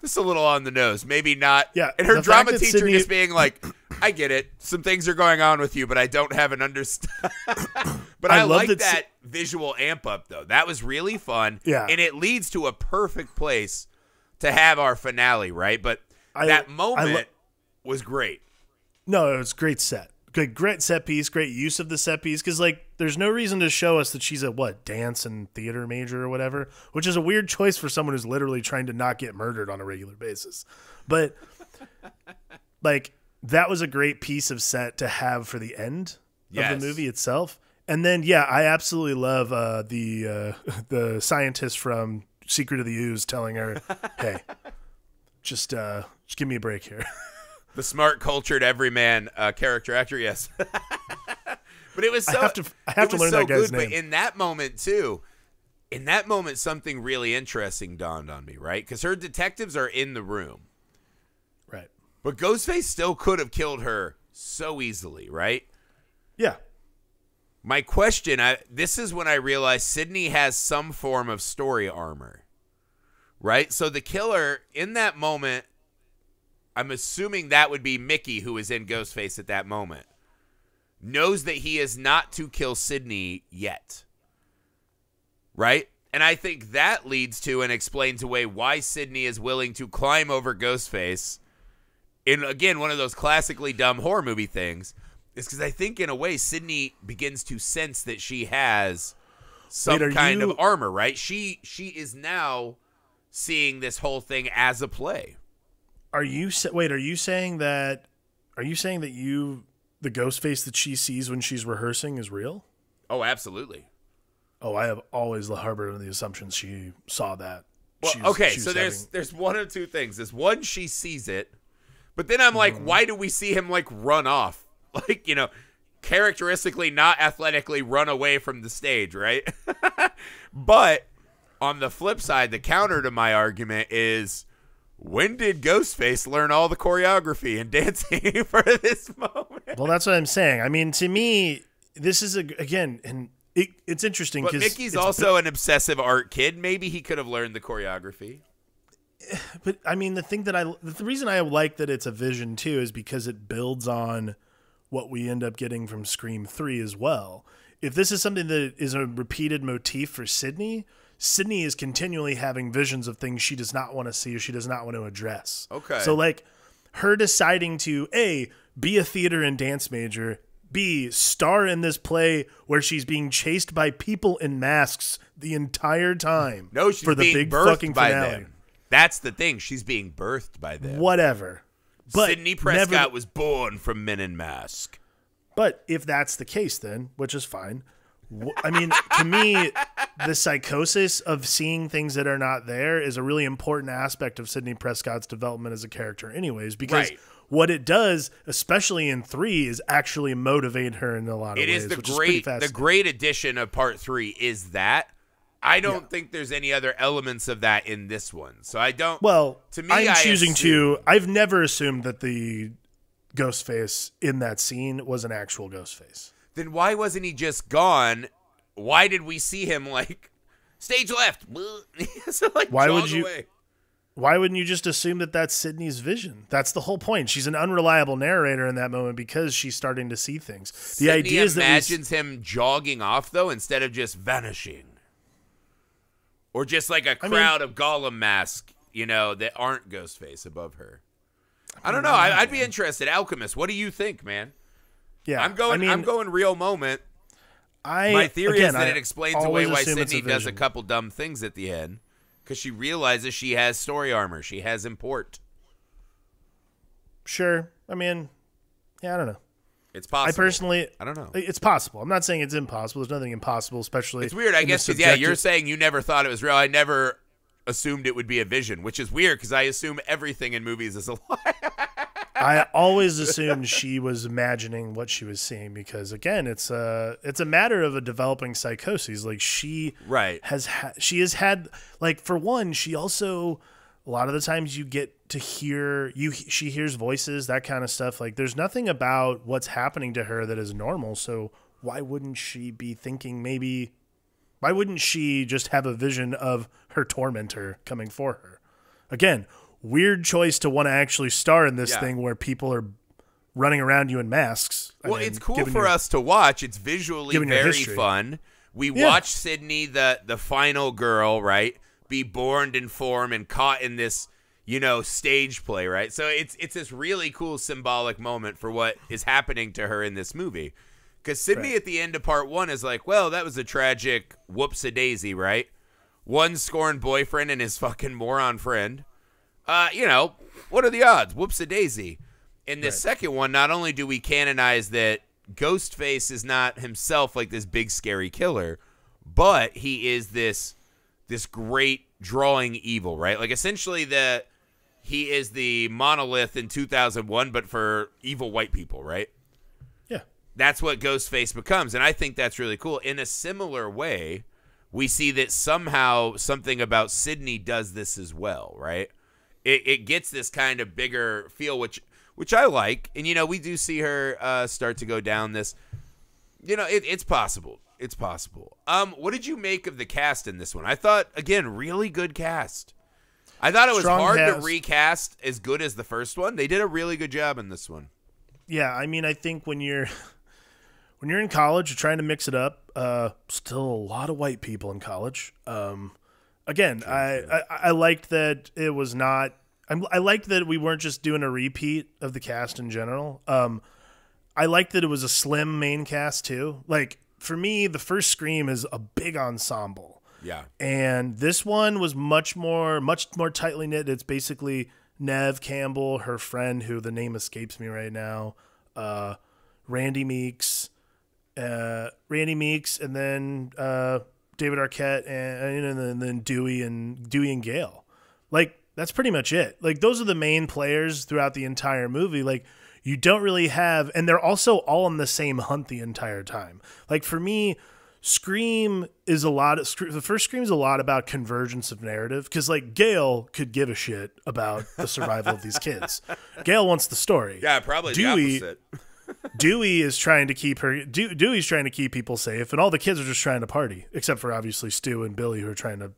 this is a little on the nose, maybe not.
Yeah,
and her drama teacher
Sidney-
just being like, "I get it. Some things are going on with you, but I don't have an understand." but I,
I
like
that
that, visual amp up though. That was really fun.
Yeah.
and it leads to a perfect place to have our finale, right? But
I-
that moment
lo-
was great.
No, it was great set. Good, great set piece. Great use of the set piece. Because like, there's no reason to show us that she's a what dance and theater major or whatever, which is a weird choice for someone who's literally trying to not get murdered on a regular basis. But like, that was a great piece of set to have for the end
Yes.
of the movie itself. And then, yeah, I absolutely love uh, the uh, the scientist from Secret of the Ooze telling her, "Hey, just uh, just give me a break here."
The smart, cultured, everyman uh, character actor, yes. but it was so.
I have to I have to learn
so
that guy's
good,
name.
But in that moment too, in that moment, something really interesting dawned on me, right? Because her detectives are in the room? But Ghostface still could have killed her so easily, right?
Yeah.
My question, I, this is when I realized Sidney has some form of story armor. Right? So the killer in that moment, I'm assuming that would be Mickey who is in Ghostface at that moment. Knows that he is not to kill Sidney yet. Right? And I think that leads to and explains away why Sidney is willing to climb over Ghostface in again one of those classically dumb horror movie things is because I think in a way Sidney begins to sense that she has some
Wait,
kind
you-
of armor, right? She she is now seeing this whole thing as a play.
Are you wait? Are you saying that? Are you saying that you the ghost face that she sees when she's rehearsing is real?
Oh, absolutely.
Oh, I have always harbored on the assumption she saw that.
Well,
She was-
okay, so there's
having-
there's one or two things. There's one she sees it, but then I'm like, mm. why do we see him like run off? Like you know, characteristically not athletically run away from the stage, right? but on the flip side, the counter to my argument is. When did Ghostface learn all the choreography and dancing for this moment?
Well, that's what I'm saying. I mean, to me, this is a again, and it, it's interesting because
Mickey's also an obsessive art kid. Maybe he could have learned the choreography.
But I mean, the thing that I, the reason I like that it's a vision too is because it builds on what we end up getting from Scream 3 as well. If this is something that is a repeated motif for Sidney, Sidney is continually having visions of things she does not want to see or she does not want to address.
Okay.
So, like, her deciding to A, be a theater and dance major, B, star in this play where she's being chased by people in masks the entire time.
No, she's
for the
being
big fucking
by
finale.
them. That's the thing. She's being birthed by them.
Whatever. But
Sidney Prescott
never-
was born from Men in Mask.
But if that's the case, then which is fine. I mean, to me, the psychosis of seeing things that are not there is a really important aspect of Sidney Prescott's development as a character, anyways. Because
Right.
what it does, especially in three, is actually motivate her in a lot of
It
ways.
is the great, the great addition of part three is that. I don't think there's any other elements of that in this one. So I don't.
Well,
to me,
I'm
I
choosing
assume-
to. I've never assumed that the ghost face in that scene was an actual ghost face.
then why wasn't he just gone? Why did we see him like stage left? so like
Why would you?
Away.
Why wouldn't you just assume that that's Sidney's vision? That's the whole point. She's an unreliable narrator in that moment because she's starting to see things. The
Sidney
idea is that
imagines him jogging off though instead of just vanishing, or just like a
mean-
crowd of Gollum mask, you know, that aren't Ghostface above her. I don't know. I, I'd be interested. Alchemist, what do you think, man?
yeah,
I'm going.
I mean,
I'm going real moment.
I,
My theory
again,
is that
I
it explains away why Sidney does a couple dumb things at the end because she realizes she has story armor. She has import.
Sure. I mean, yeah, I don't know.
It's possible.
I personally,
I don't know.
It's possible. I'm not saying it's impossible. There's nothing impossible, especially.
It's weird, I guess, because yeah, you're saying you never thought it was real. I never assumed it would be a vision, which is weird because I assume everything in movies is a lie.
I always assumed she was imagining what she was seeing because again, it's a it's a matter of a developing psychosis. Like she
Right.
has ha- she has had like for one, she also a lot of the times you get to hear you she hears voices that kind of stuff. Like there's nothing about what's happening to her that is normal. So why wouldn't she be thinking maybe? Why wouldn't she just have a vision of her tormentor coming for her? Again, weird choice to want to actually star in this
Yeah.
thing where people are running around you in masks. I
Well,
mean,
it's cool for
your-
us to watch. It's visually very fun. We
Yeah.
watch Sidney, the the final girl, right, be born in form and caught in this, you know, stage play, right? So it's it's this really cool symbolic moment for what is happening to her in this movie. Because Sidney
Right.
at the end of part one is like, well, that was a tragic whoops a daisy, right? One scorned boyfriend and his fucking moron friend. Uh, you know, what are the odds? Whoops a daisy. in the
Right.
second one, not only do we canonize that Ghostface is not himself like this big scary killer, but he is this this great drawing evil, right? Like essentially the he is the monolith in 2001 but for evil white people, right?
Yeah.
That's what Ghostface becomes and I think that's really cool. In a similar way, we see that somehow something about Sidney does this as well, right? It, it gets this kind of bigger feel, which which I like, and you know we do see her uh, start to go down this. You know, it, it's possible. It's possible. Um, what did you make of the cast in this one? I thought again, really good cast. I thought it was
Strong
hard to recast as good as the first one. They did a really good job in this one.
Yeah, I mean, I think when you're when you're in college, you're trying to mix it up. Uh, still a lot of white people in college. Um, again, I, I I liked that it was not. I'm, I liked that we weren't just doing a repeat of the cast in general. Um, I liked that it was a slim main cast too. Like for me, the first Scream is a big ensemble.
Yeah,
and this one was much more much more tightly knit. It's basically neve campbell her friend who the name escapes me right now uh, randy meeks uh, randy meeks and then uh, david arquette and, and then, then dewey and dewey and gale. Like that's pretty much it. Like those are the main players throughout the entire movie. Like you don't really have and they're also all on the same hunt the entire time like for me Scream is a lot of the first Scream is a lot about convergence of narrative because like Gale could give a shit about the survival of these kids. Gale wants the story.
yeah, probably
Dewey-. Dewey is trying to keep her. Dew- Dewey's trying to keep people safe, and all the kids are just trying to party, except for obviously Stu and Billy who are trying to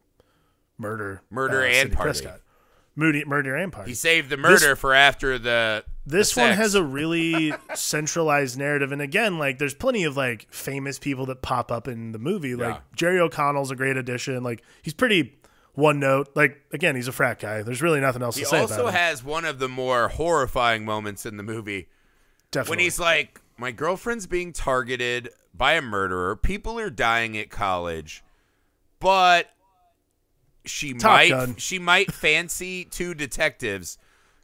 murder,
Murder
uh,
and
Sidney
party.
Prescott. Moody, murder party.
He saved the murder for after the.
this
the
one has a really centralized narrative and again like there's plenty of like famous people that pop up in the movie like
Yeah.
jerry o'connell's a great addition like he's pretty one note like again he's a frat guy there's really nothing else
He
to say He
also
about him
has one of the more horrifying moments in the movie
definitely
when he's like, "My girlfriend's being targeted by a murderer. People are dying at college, but she
Top
might
Gun.
she might fancy two detectives.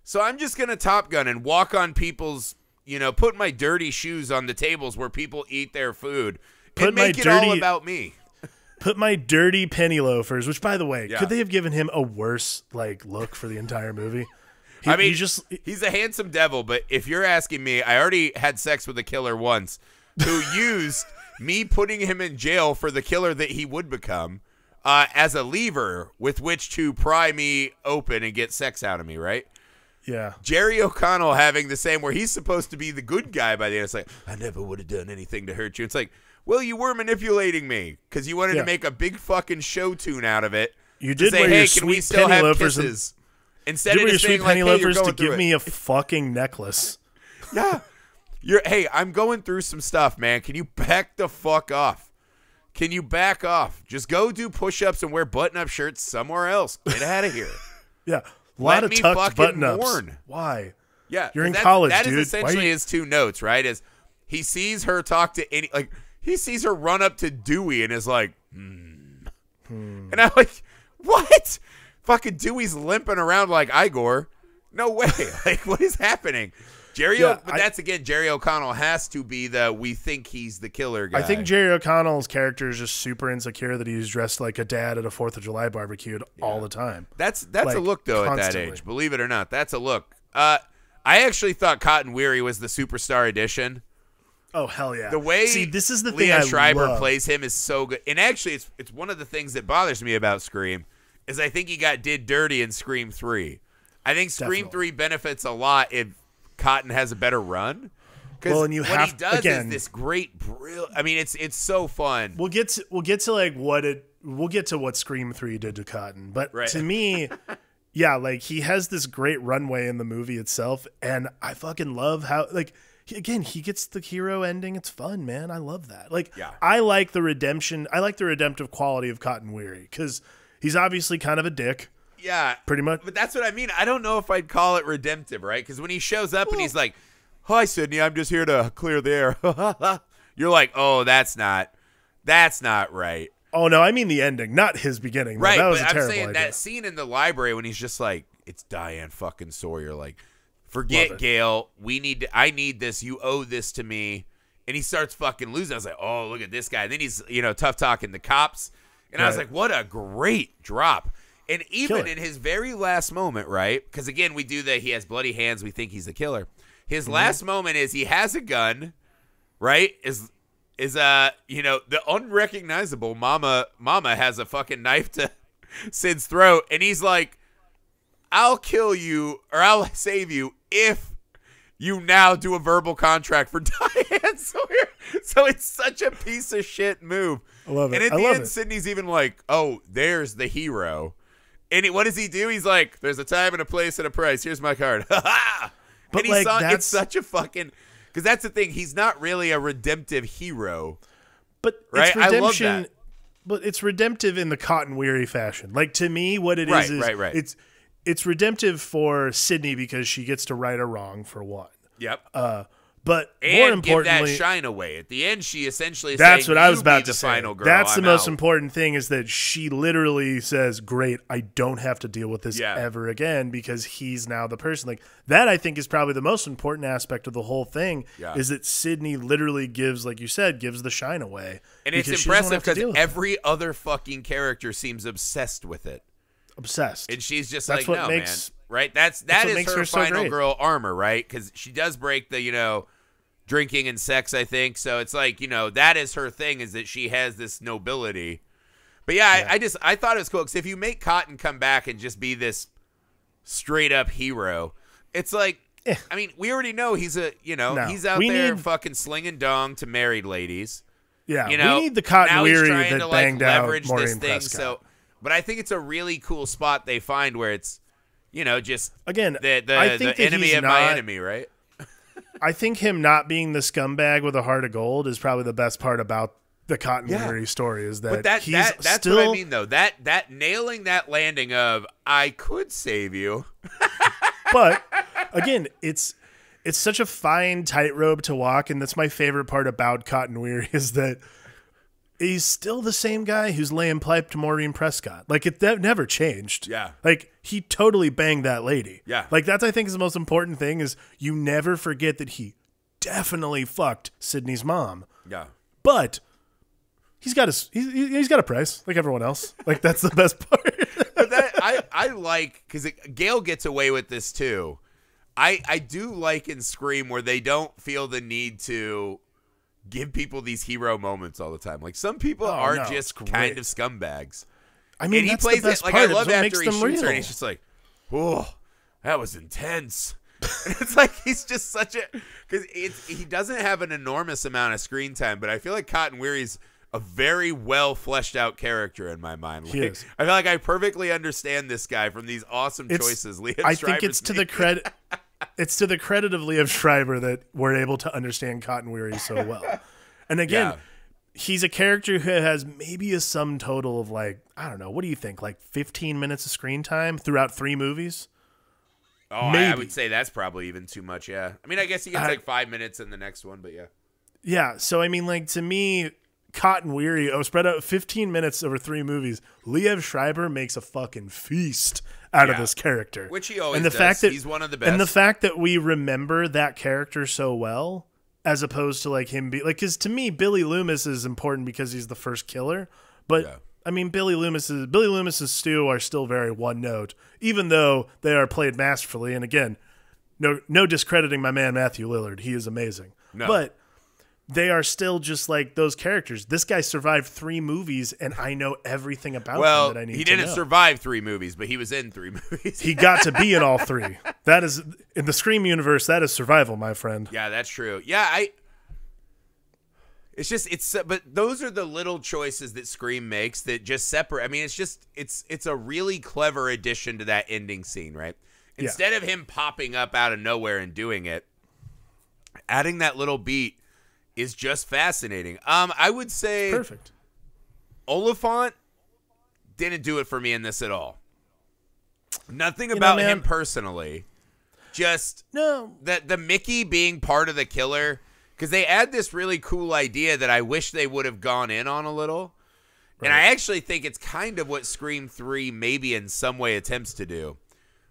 So I'm just gonna Top Gun and walk on people's, you know, put my dirty shoes on the tables where people eat their food
Put
and
my
make it all about me."
put my dirty penny loafers which by the way
Yeah.
could they have given him a worse like look for the entire movie he,
I mean,
he just
he's a handsome devil, but if you're asking me, I already had sex with a killer once who used me putting him in jail for the killer that he would become uh, as a lever with which to pry me open and get sex out of me, right?
yeah
Jerry O'Connell having the same where he's supposed to be the good guy by the end. It's like, I never would have done anything to hurt you. It's like, well, you were manipulating me because you wanted
Yeah.
to make a big fucking show tune out of it.
You did
say,
wear
hey,
your
can we still have
loafers and-
kisses? Instead of
your
just
sweet
saying like, hey, you're
loafers to give
it.
me a fucking necklace
Yeah. You're hey, I'm going through some stuff, man. Can you back the fuck off? Can you back off? Just go do push-ups and wear button-up shirts somewhere else. Get out of here.
yeah a
Let
lot of
me
tucked
fucking
button ups
mourn.
why
Yeah.
You're in
that's-
college,
That is
dude. Why
essentially his two notes, right? Is he sees her talk to any like he sees her run up to Dewey and is like, hmm. And I'm like, what? Fucking Dewey's limping around like Igor. No way. like, what is happening? Jerry,
Yeah,
o- but
I-
that's again, Jerry O'Connell has to be the we think he's the killer guy.
I think Jerry O'Connell's character is just super insecure that he's dressed like a dad at a Fourth of July barbecue all the time.
That's that's a look though at that age. Believe it or not, that's a look. Uh, I actually thought Cotton Weary was the superstar edition.
Oh hell yeah!
The way
see this is the
Liev
thing I
Schreiber
love.
plays him is so good, and actually, it's it's one of the things that bothers me about Scream is I think he got did dirty in Scream Three. I think Scream
Definitely.
Three benefits a lot if Cotton has a better run.
Well, and you
what
have-
he does
again-
is this great, brill. I mean, it's it's so fun.
We'll get to, we'll get to like what it we'll get to what Scream Three did to Cotton, but
Right.
to me, yeah, like he has this great runway in the movie itself, and I fucking love how like he- again he gets the hero ending. It's fun, man. I love that. Like
Yeah.
I like the redemption. I like the redemptive quality of Cotton Weary because he's obviously kind of a dick,
Yeah,
pretty much.
But that's what I mean. I don't know if I'd call it redemptive, right? Because when he shows up and he's like, "Hi, Sidney, I'm just here to clear the air," you're like, "Oh, that's not, that's not right."
Oh no, I mean the ending, not his beginning. though.
Right,
that was
but
a
I'm saying
idea.
that scene in the library when he's just like, "It's Diane fucking Sawyer," like, Forget
Love it.
Gale. We need. To, I need this. You owe this to me. And he starts fucking losing. I was like, oh, look at this guy. And then he's you know tough talking the cops. And I was like, what a great drop. And even
Killer.
in his very last moment, right? Because again, we do that. He has bloody hands. We think he's the killer. His
Mm-hmm.
last moment is he has a gun, right? Is is uh you know the unrecognizable mama mama has a fucking knife to Sid's throat, and he's like, "I'll kill you or I'll save you if." You now do a verbal contract for Diane Sawyer. So it's such a piece of shit move.
I love it.
And at
I
the end,
it.
Sidney's even like, "Oh, there's the hero." And he, what does he do? He's like, "There's a time and a place and a price. Here's my card." Ha ha!
But,
And he
like,
saw
that's-
it's such a fucking because that's the thing. He's not really a redemptive hero.
But
Right?
it's
I love that.
But it's redemptive in the cotton weary fashion. Like to me, what it is
Right,
is
right, right.
it's it's redemptive for Sidney because she gets to right a wrong for one.
Yep.
Uh, but
and
more
give that
importantly,
shine away at the end. She essentially
that's
saying,
what I was about to say.
Final girl.
That's the
I'm
most
out."
important thing is that she literally says, "Great, I don't have to deal with this
Yeah.
ever again because he's now the person." Like that, I think is probably the most important aspect of the whole thing.
Yeah.
Is that Sidney literally gives, like you said, gives the shine away,
And it's
because she doesn't
impressive because
with it.
every other fucking character seems obsessed with it.
obsessed.
And she's just
That's
like,
what
no,
makes-
man. Right? That's that
what
is her,
so
final
great.
girl armor, right? Because she does break the, you know, drinking and sex, I think. So it's like, you know, that is her thing is that she has this nobility. But yeah,
Yeah.
I, I just I thought it was cool because if you make Cotton come back and just be this straight up hero, it's like.
Eh.
I mean, we already know he's a, you know,
No.
he's out
We
there
need-
fucking slinging dong to married ladies.
yeah,
You know,
we need the cotton weary that
to, like,
banged out
leverage
Maureen
this thing.
Prescott.
So, but I think it's a really cool spot they find where it's, you know, just
Again,
the the,
I think
the enemy of my enemy, right?
I think him not being the scumbag with a heart of gold is probably the best part about the cotton
Yeah.
weary story. Is that,
But that,
he's
that that's
still
what I mean though. That that nailing that landing of I could save you.
but again, it's it's such a fine tightrope to walk, and that's my favorite part about Cotton Weary is that he's still the same guy who's laying pipe to Maureen Prescott. Like it that never changed.
Yeah.
Like he totally banged that lady.
Yeah.
Like that's I think is the most important thing is you never forget that he definitely fucked Sidney's mom.
Yeah.
But he's got his he's, he's got a price like everyone else. Like that's the best part.
But that I I like because Gale gets away with this too. I I do like in Scream where they don't feel the need to give people these hero moments all the time. Like some people
Oh,
are
no,
just kind of scumbags.
I mean,
and he
that's
plays
the best
it like
part.
I love after
makes
he
them
shoots
real.
her, and he's just like, "Oh, that was intense." and it's like he's just such a because he doesn't have an enormous amount of screen time, but I feel like Cotton Weary's a very well fleshed out character in my mind.
He
Like,
is.
I feel like I perfectly understand this guy from these awesome
It's-
choices. Liev
I think it's to the credit. It's to the credit of Liev Schreiber that we're able to understand Cotton Weary so well. And again,
Yeah.
he's a character who has maybe a sum total of like I don't know. What do you think? Like 15 minutes of screen time throughout three movies?
Oh, I, I would say that's probably even too much. Yeah, I mean, I guess he gets
I-
like five minutes in the next one, but yeah.
Yeah. So I mean, like to me, Cotton Weary, oh, spread out 15 minutes over three movies. Liev Schreiber makes a fucking feast out of this character,
Which he always
and the
does.
fact that
He's one of the best,
and the fact that we remember that character so well, as opposed to like him be like, because to me, Billy Loomis is important because he's the first killer, but.
Yeah.
I mean, Billy Loomis's Billy Loomis's Stu are still very one note, even though they are played masterfully. And again, no no discrediting my man Matthew Lillard, he is amazing.
No.
But they are still just like those characters. This guy survived three movies, and I know everything about
Well,
him that I need
he didn't survive three movies, but he was in three movies.
he got to be in all three. That is in the Scream universe. That is survival, my friend.
Yeah, that's true. Yeah, I. It's just it's but those are the little choices that Scream makes that just separate. I mean, it's just it's it's a really clever addition to that ending scene, right?
Yeah.
Instead of him popping up out of nowhere and doing it, adding that little beat is just fascinating. Um, I would say
Perfect.
Olyphant didn't do it for me in this at all. Nothing
know,
about
man-
him personally. Just
No,
the the Mickey being part of the killer because they add this really cool idea that I wish they would have gone in on a little. And I actually think it's kind of what Scream 3 maybe in some way attempts to do,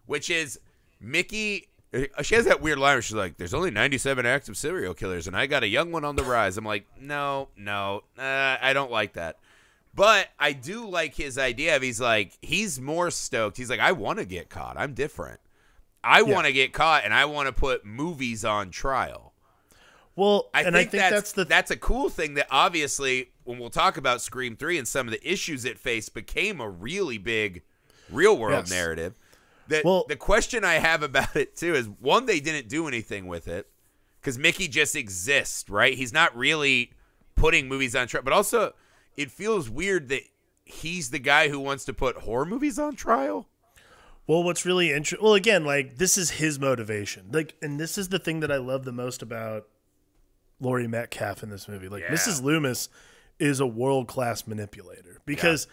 which is Mickey She has that weird line where she's like, "There's only 97 active serial killers, and I got a young one on the rise." I'm like, "No, no, uh, I don't like that." But I do like his idea of he's like he's more stoked. He's like, "I want to get caught. I'm different. I
Yeah.
want to get caught, and I want to put movies on trial."
Well,
I
and
think
I think
that's,
that's, the
that's a cool thing that obviously when we'll talk about Scream 3 and some of the issues it faced became a really big real world
Yes.
narrative. The,
Well-
the question I have about it too is one they didn't do anything with it cuz Mickey just exists, right? He's not really putting movies on trial, but also it feels weird that he's the guy who wants to put horror movies on trial.
Well, what's really interesting, well, again, like this is his motivation. Like, and this is the thing that I love the most about Laurie Metcalf in this movie. Like,
Yeah.
Mrs. Loomis is a world class manipulator because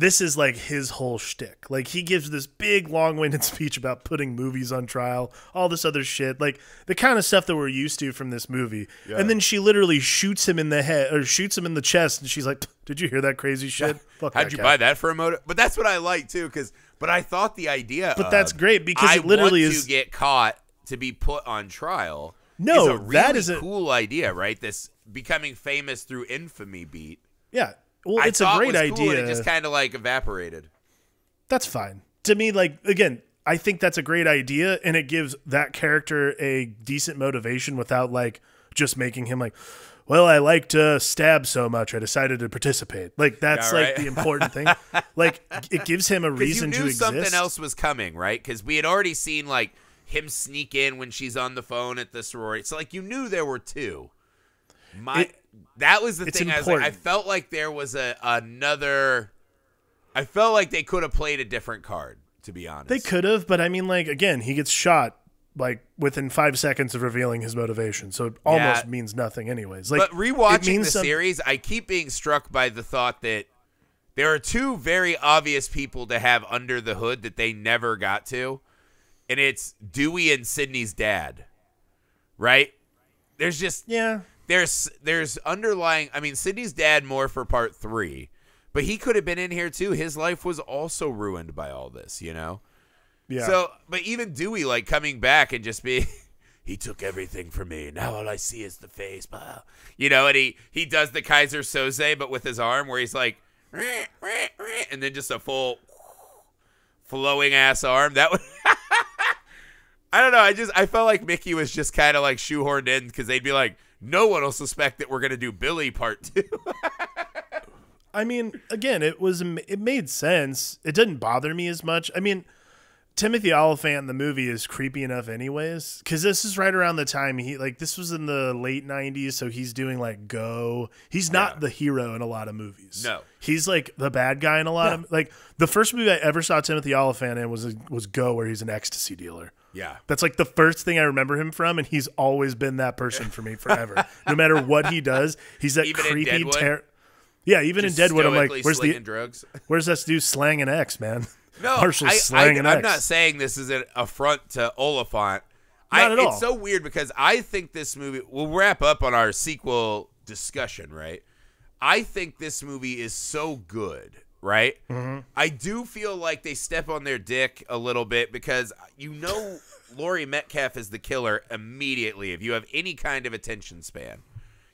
this is like his whole shtick. Like, he gives this big, long winded speech about putting movies on trial, all this other shit, like the kind of stuff that we're used to from this movie. And then she literally shoots him in the head or shoots him in the chest, and she's like, "Did you hear that crazy shit? Fuck
How'd you
guy."
buy that for a motive? But that's what I like too, because but I thought the idea.
But
of,
that's great because
I
it literally
want
is-
to get caught to be put on trial.
No,
is a really
that is a-
cool idea, right? This becoming famous through infamy beat.
Yeah. Well, it's a great
was cool,
idea.
it just kind of like evaporated.
that's fine. To me, like, again, I think that's a great idea, and it gives that character a decent motivation without, like, just making him, like, well, I like to stab so much, I decided to participate. Like, that's,
Yeah,
like, the important thing. like, it gives him a reason to exist.
something else was coming, right? Because we had already seen like him sneak in when she's on the phone at the sorority. So like you knew there were two. My
It-
that was the thing. I was like, I felt like there was a another. I felt like they could have played a different card. To be honest,
They could have, but I mean, like, again, he gets shot, like, within five seconds of revealing his motivation. So it almost
Yeah.
means nothing, anyways. Like,
but rewatching
means
the
some-
series, I keep being struck by the thought that there are two very obvious people to have under the hood that they never got to, and it's Dewey and Sidney's dad. Right? There's just
Yeah.
There's there's underlying. I mean, Sidney's dad more for part three, but he could have been in here too. His life was also ruined by all this, you know.
Yeah.
So, but even Dewey, like coming back and just be, he took everything from me. Now all I see is the face, blah. you know. And he he does the Keyser Söze, but with his arm, where he's like, "Reh, reh, reh," and then just a full flowing ass arm. That was. I don't know. I just I felt like Mickey was just kind of like shoehorned in because they'd be like, no one will suspect that we're gonna do Billy part two.
I mean, again, it was it made sense. It didn't bother me as much. I mean, Timothy Olyphant in the movie is creepy enough, anyways, because this is right around the time he like this was in the late '90s, so he's doing like Go. He's not
Yeah.
the hero in a lot of movies.
No.
he's like the bad guy in a lot of like the first movie I ever saw Timothy Olyphant in was was Go, where he's an ecstasy dealer.
Yeah.
That's like the first thing I remember him from, and he's always been that person for me forever. no matter what he does, he's that
Even
creepy.
Deadwood?
Ter- yeah, even
Just
in Deadwood, I'm like, where's the
drugs?
where's this dude slanging X, man?
No,
Marshall's
I,
slanging
I, I'm
X.
not saying this is an affront to Olyphant.
Not
I,
at
it's so weird because I think this movie. We'll wrap up on our sequel discussion, right? I think this movie is so good, right?
Mm-hmm.
I do feel like they step on their dick a little bit because you know Laurie Metcalf is the killer immediately if you have any kind of attention span.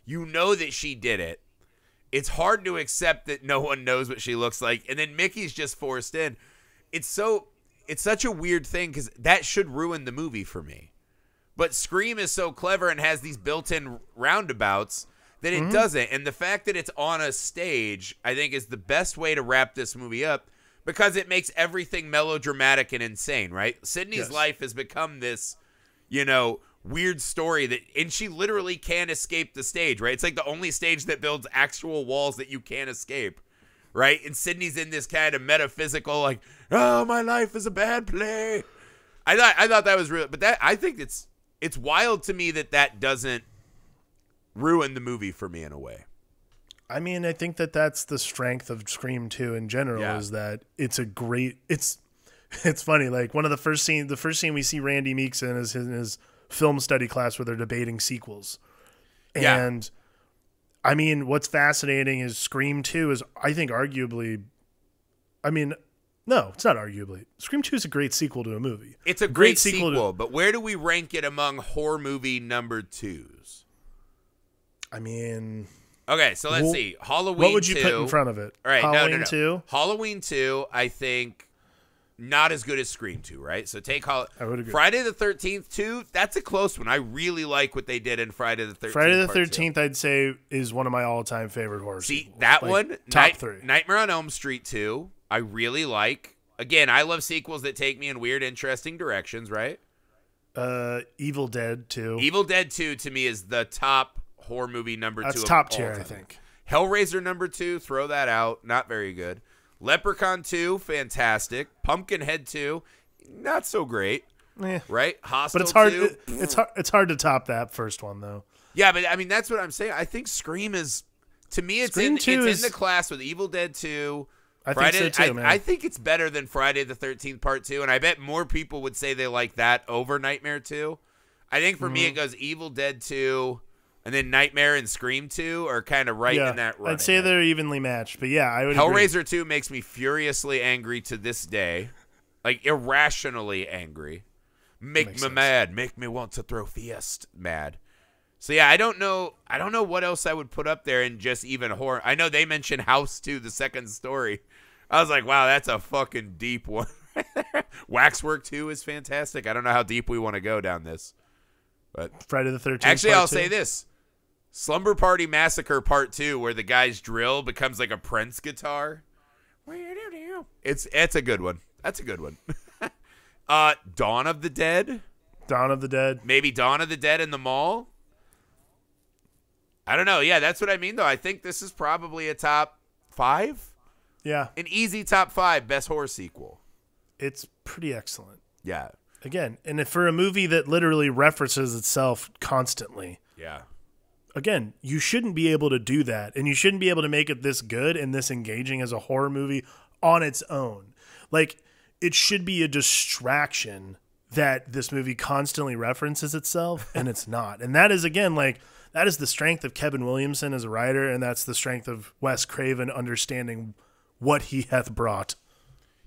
You know that she did it. It's hard to accept that no one knows what she looks like, and then Mickey's just forced in. It's so it's such a weird thing because that should ruin the movie for me. But Scream is so clever and has these built-in roundabouts that it mm-hmm. doesn't. And the fact that it's on a stage, I think, is the best way to wrap this movie up because it makes everything melodramatic and insane. Right? Sidney's
Yes.
life has become this, you know, weird story that, and she literally can't escape the stage. Right? It's like the only stage that builds actual walls that you can't escape right? And Sidney's in this kind of metaphysical, like, oh, my life is a bad play. I thought I thought that was real, but that I think it's it's wild to me that that doesn't ruin the movie for me in a way.
I mean, I think that that's the strength of Scream 2 in general
Yeah.
is that it's a great it's it's funny like one of the first scene the first scene we see Randy Meeks in is in his film study class where they're debating sequels.
Yeah.
And I mean, what's fascinating is Scream 2 is I think arguably I mean, No, it's not arguably. Scream Two is a great sequel to a movie.
It's a great, sequel, but where do we rank it among horror movie number twos?
I mean,
Okay, so let's
Well,
see. Halloween.
what would you
2,
put in front of it?
All right, no,
Halloween
no, no.
Two.
Halloween two, I think, not as good as Scream two, right? So take Hall-
I would agree.
Friday the Thirteenth two. That's a close one. I really like what they did in Friday the Thirteenth.
Friday the Thirteenth, I'd say, is one of my all-time favorite horror.
See
sequels.
that
Like,
one,
top
Night-
three.
Nightmare on Elm Street two. I really like. Again, I love sequels that take me in weird, interesting directions. Right?
Uh, Evil Dead Two.
Evil Dead two to me is the top horror movie number
That's
two.
top tier, I
time.
think.
Hellraiser number two, throw that out. Not very good. Leprechaun 2, fantastic. Pumpkinhead 2, not so great,
Eh.
right? Hostel
But it's hard. it- it's hard. It's hard to top that first one, though.
yeah, but I mean, that's what I'm saying. I think Scream is, to me, it's,
Scream
in,
2
it's
is-
in the class with Evil Dead 2.
I
Friday,
think so too,
I,
man.
I think it's better than Friday the 13th Part 2, and I bet more people would say they like that over Nightmare 2. I think for
Mm-hmm.
me, it goes Evil Dead 2, and then Nightmare and Scream 2 are kind of right
yeah,
in that running.
I'd say they're evenly matched, but yeah, I would. agree.
Hellraiser 2 makes me furiously angry to this day. Like irrationally angry. Make me
sense.
mad, make me want to throw fiest mad. So yeah, I don't know I don't know what else I would put up there in just even horror. I know they mentioned House 2 the second story. I was like, "Wow, that's a fucking deep one." Waxwork 2 is fantastic. I don't know how deep we want to go down this. But
Friday the Thirteenth.
Actually, I'll say this: Slumber Party Massacre Part Two, where the guy's drill becomes like a Prince guitar. It's it's a good one. That's a good one. uh, Dawn of the Dead,
Dawn of the Dead.
maybe Dawn of the Dead in the mall. I don't know. Yeah, that's what I mean, though. I think this is probably a top five,
Yeah,
an easy top five best horror sequel.
it's pretty excellent.
Yeah,
Again, and if for a movie that literally references itself constantly,
yeah,
again, you shouldn't be able to do that, and you shouldn't be able to make it this good and this engaging as a horror movie on its own. Like, it should be a distraction that this movie constantly references itself, and it's not. And that is again like that is the strength of Kevin Williamson as a writer, and that's the strength of Wes Craven understanding what he hath brought.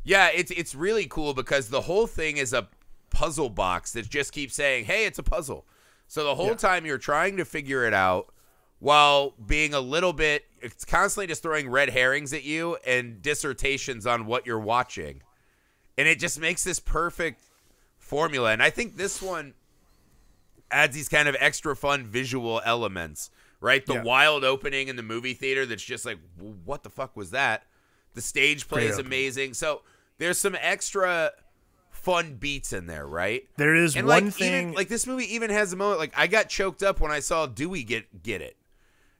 Yeah, it's it's really cool because the whole thing is a puzzle box that just keeps saying, "Hey, it's a puzzle." So the whole
Yeah.
time you're trying to figure it out while being a little bit it's constantly just throwing red herrings at you and dissertations on what you're watching. And it just makes this perfect formula. And I think this one adds these kind of extra fun visual elements, right? The
Yeah.
wild opening in the movie theater that's just like, what the fuck was that? The stage play is
opening.
amazing. So there's some extra fun beats in there, right?
There is
And
one
like
thing
even, like this movie even has a moment like I got choked up when I saw Dewey get get it.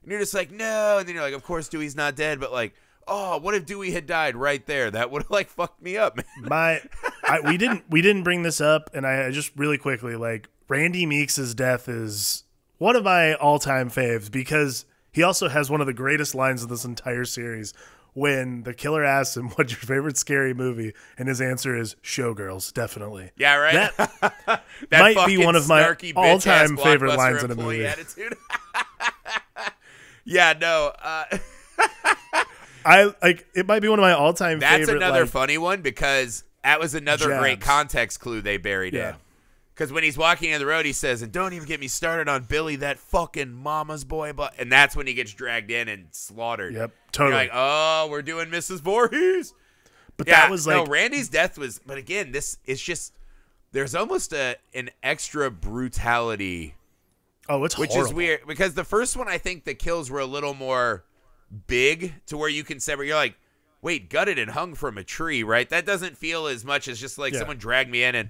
And you're just like, no, and then you're like, of course Dewey's not dead, but like, oh, what if Dewey had died right there? That would have like fucked me up, man.
my I, we didn't we didn't bring this up and I I just really quickly like Randy Meeks's death is one of my all-time faves because he also has one of the greatest lines of this entire series when the killer asks him what's your favorite scary movie and his answer is Showgirls definitely
Yeah, right.
That-
That
might be one of my all-time favorite lines in a movie.
Attitude. yeah, no. Uh,
I like it might be one of my all-time favorite lines.
that's
favorite
another
like,
funny one because that was another great context clue they buried
Yeah.
in. Because when he's walking down the road, he says, "And don't even get me started on Billy, that fucking mama's boy." But and that's when he gets dragged in and slaughtered.
Yep,
You're
totally.
like, oh, we're doing Mrs. Voorhees.
but
Yeah,
that was like
no. Randy's death was, but again, this is just there's almost a an extra brutality
oh it's
which is weird because the first one I think the kills were a little more big to where you can separate. You're like, wait, gutted and hung from a tree, right? That doesn't feel as much as just like
Yeah.
someone dragged me in and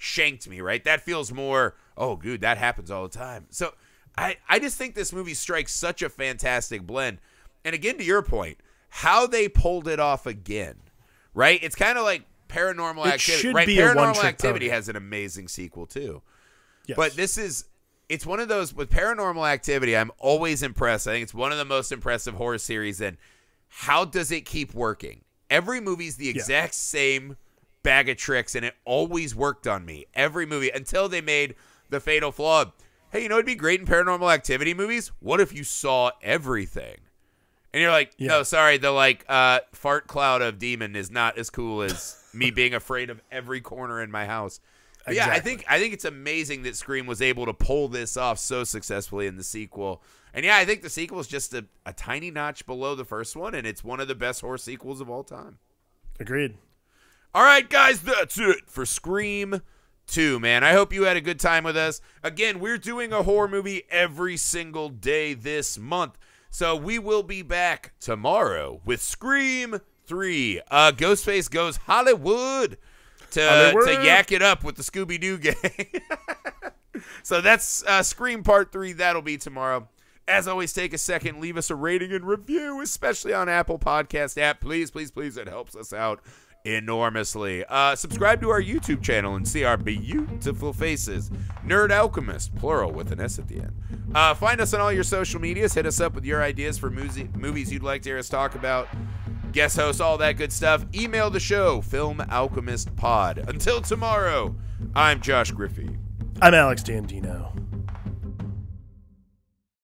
shanked me, right? That feels more, oh, dude, that happens all the time. So I I just think this movie strikes such a fantastic blend. And again, to your point, how they pulled it off again, right? It's kind of like Paranormal
It
Activity,
should
right? Paranormal Activity
pony.
has an amazing sequel too.
Yes.
But this is it's one of those with paranormal activity, I'm always impressed. I think it's one of the most impressive horror series and how does it keep working? Every movie's the exact same bag of tricks and it always worked on me. Every movie until they made the fatal flaw. Hey, you know it'd be great in paranormal activity movies? What if you saw everything? And you're like,
Yeah.
no, sorry, the like uh, fart cloud of demon is not as cool as me being afraid of every corner in my house. But yeah, I think I think it's amazing that Scream was able to pull this off so successfully in the sequel. And yeah, I think the sequel is just a, a tiny notch below the first one, and it's one of the best horror sequels of all time.
Agreed.
All right, guys, that's it for Scream 2, man. I hope you had a good time with us. Again, we're doing a horror movie every single day this month. So we will be back tomorrow with Scream 3. Uh, Ghostface goes Hollywood to, to yak it up with the Scooby Doo gang. so that's uh, Scream Part 3. That'll be tomorrow. As always, take a second, leave us a rating and review, especially on Apple Podcast app. Please, please, please. It helps us out enormously. Uh, subscribe to our YouTube channel and see our beautiful faces. Nerd Alchemist, plural with an S at the end. Uh, find us on all your social medias. Hit us up with your ideas for movies, you'd like to hear us talk about. Guest hosts, all that good stuff. Email the show, Film Alchemist Pod. Until tomorrow, I'm Josh Griffey.
I'm Alex Dandino.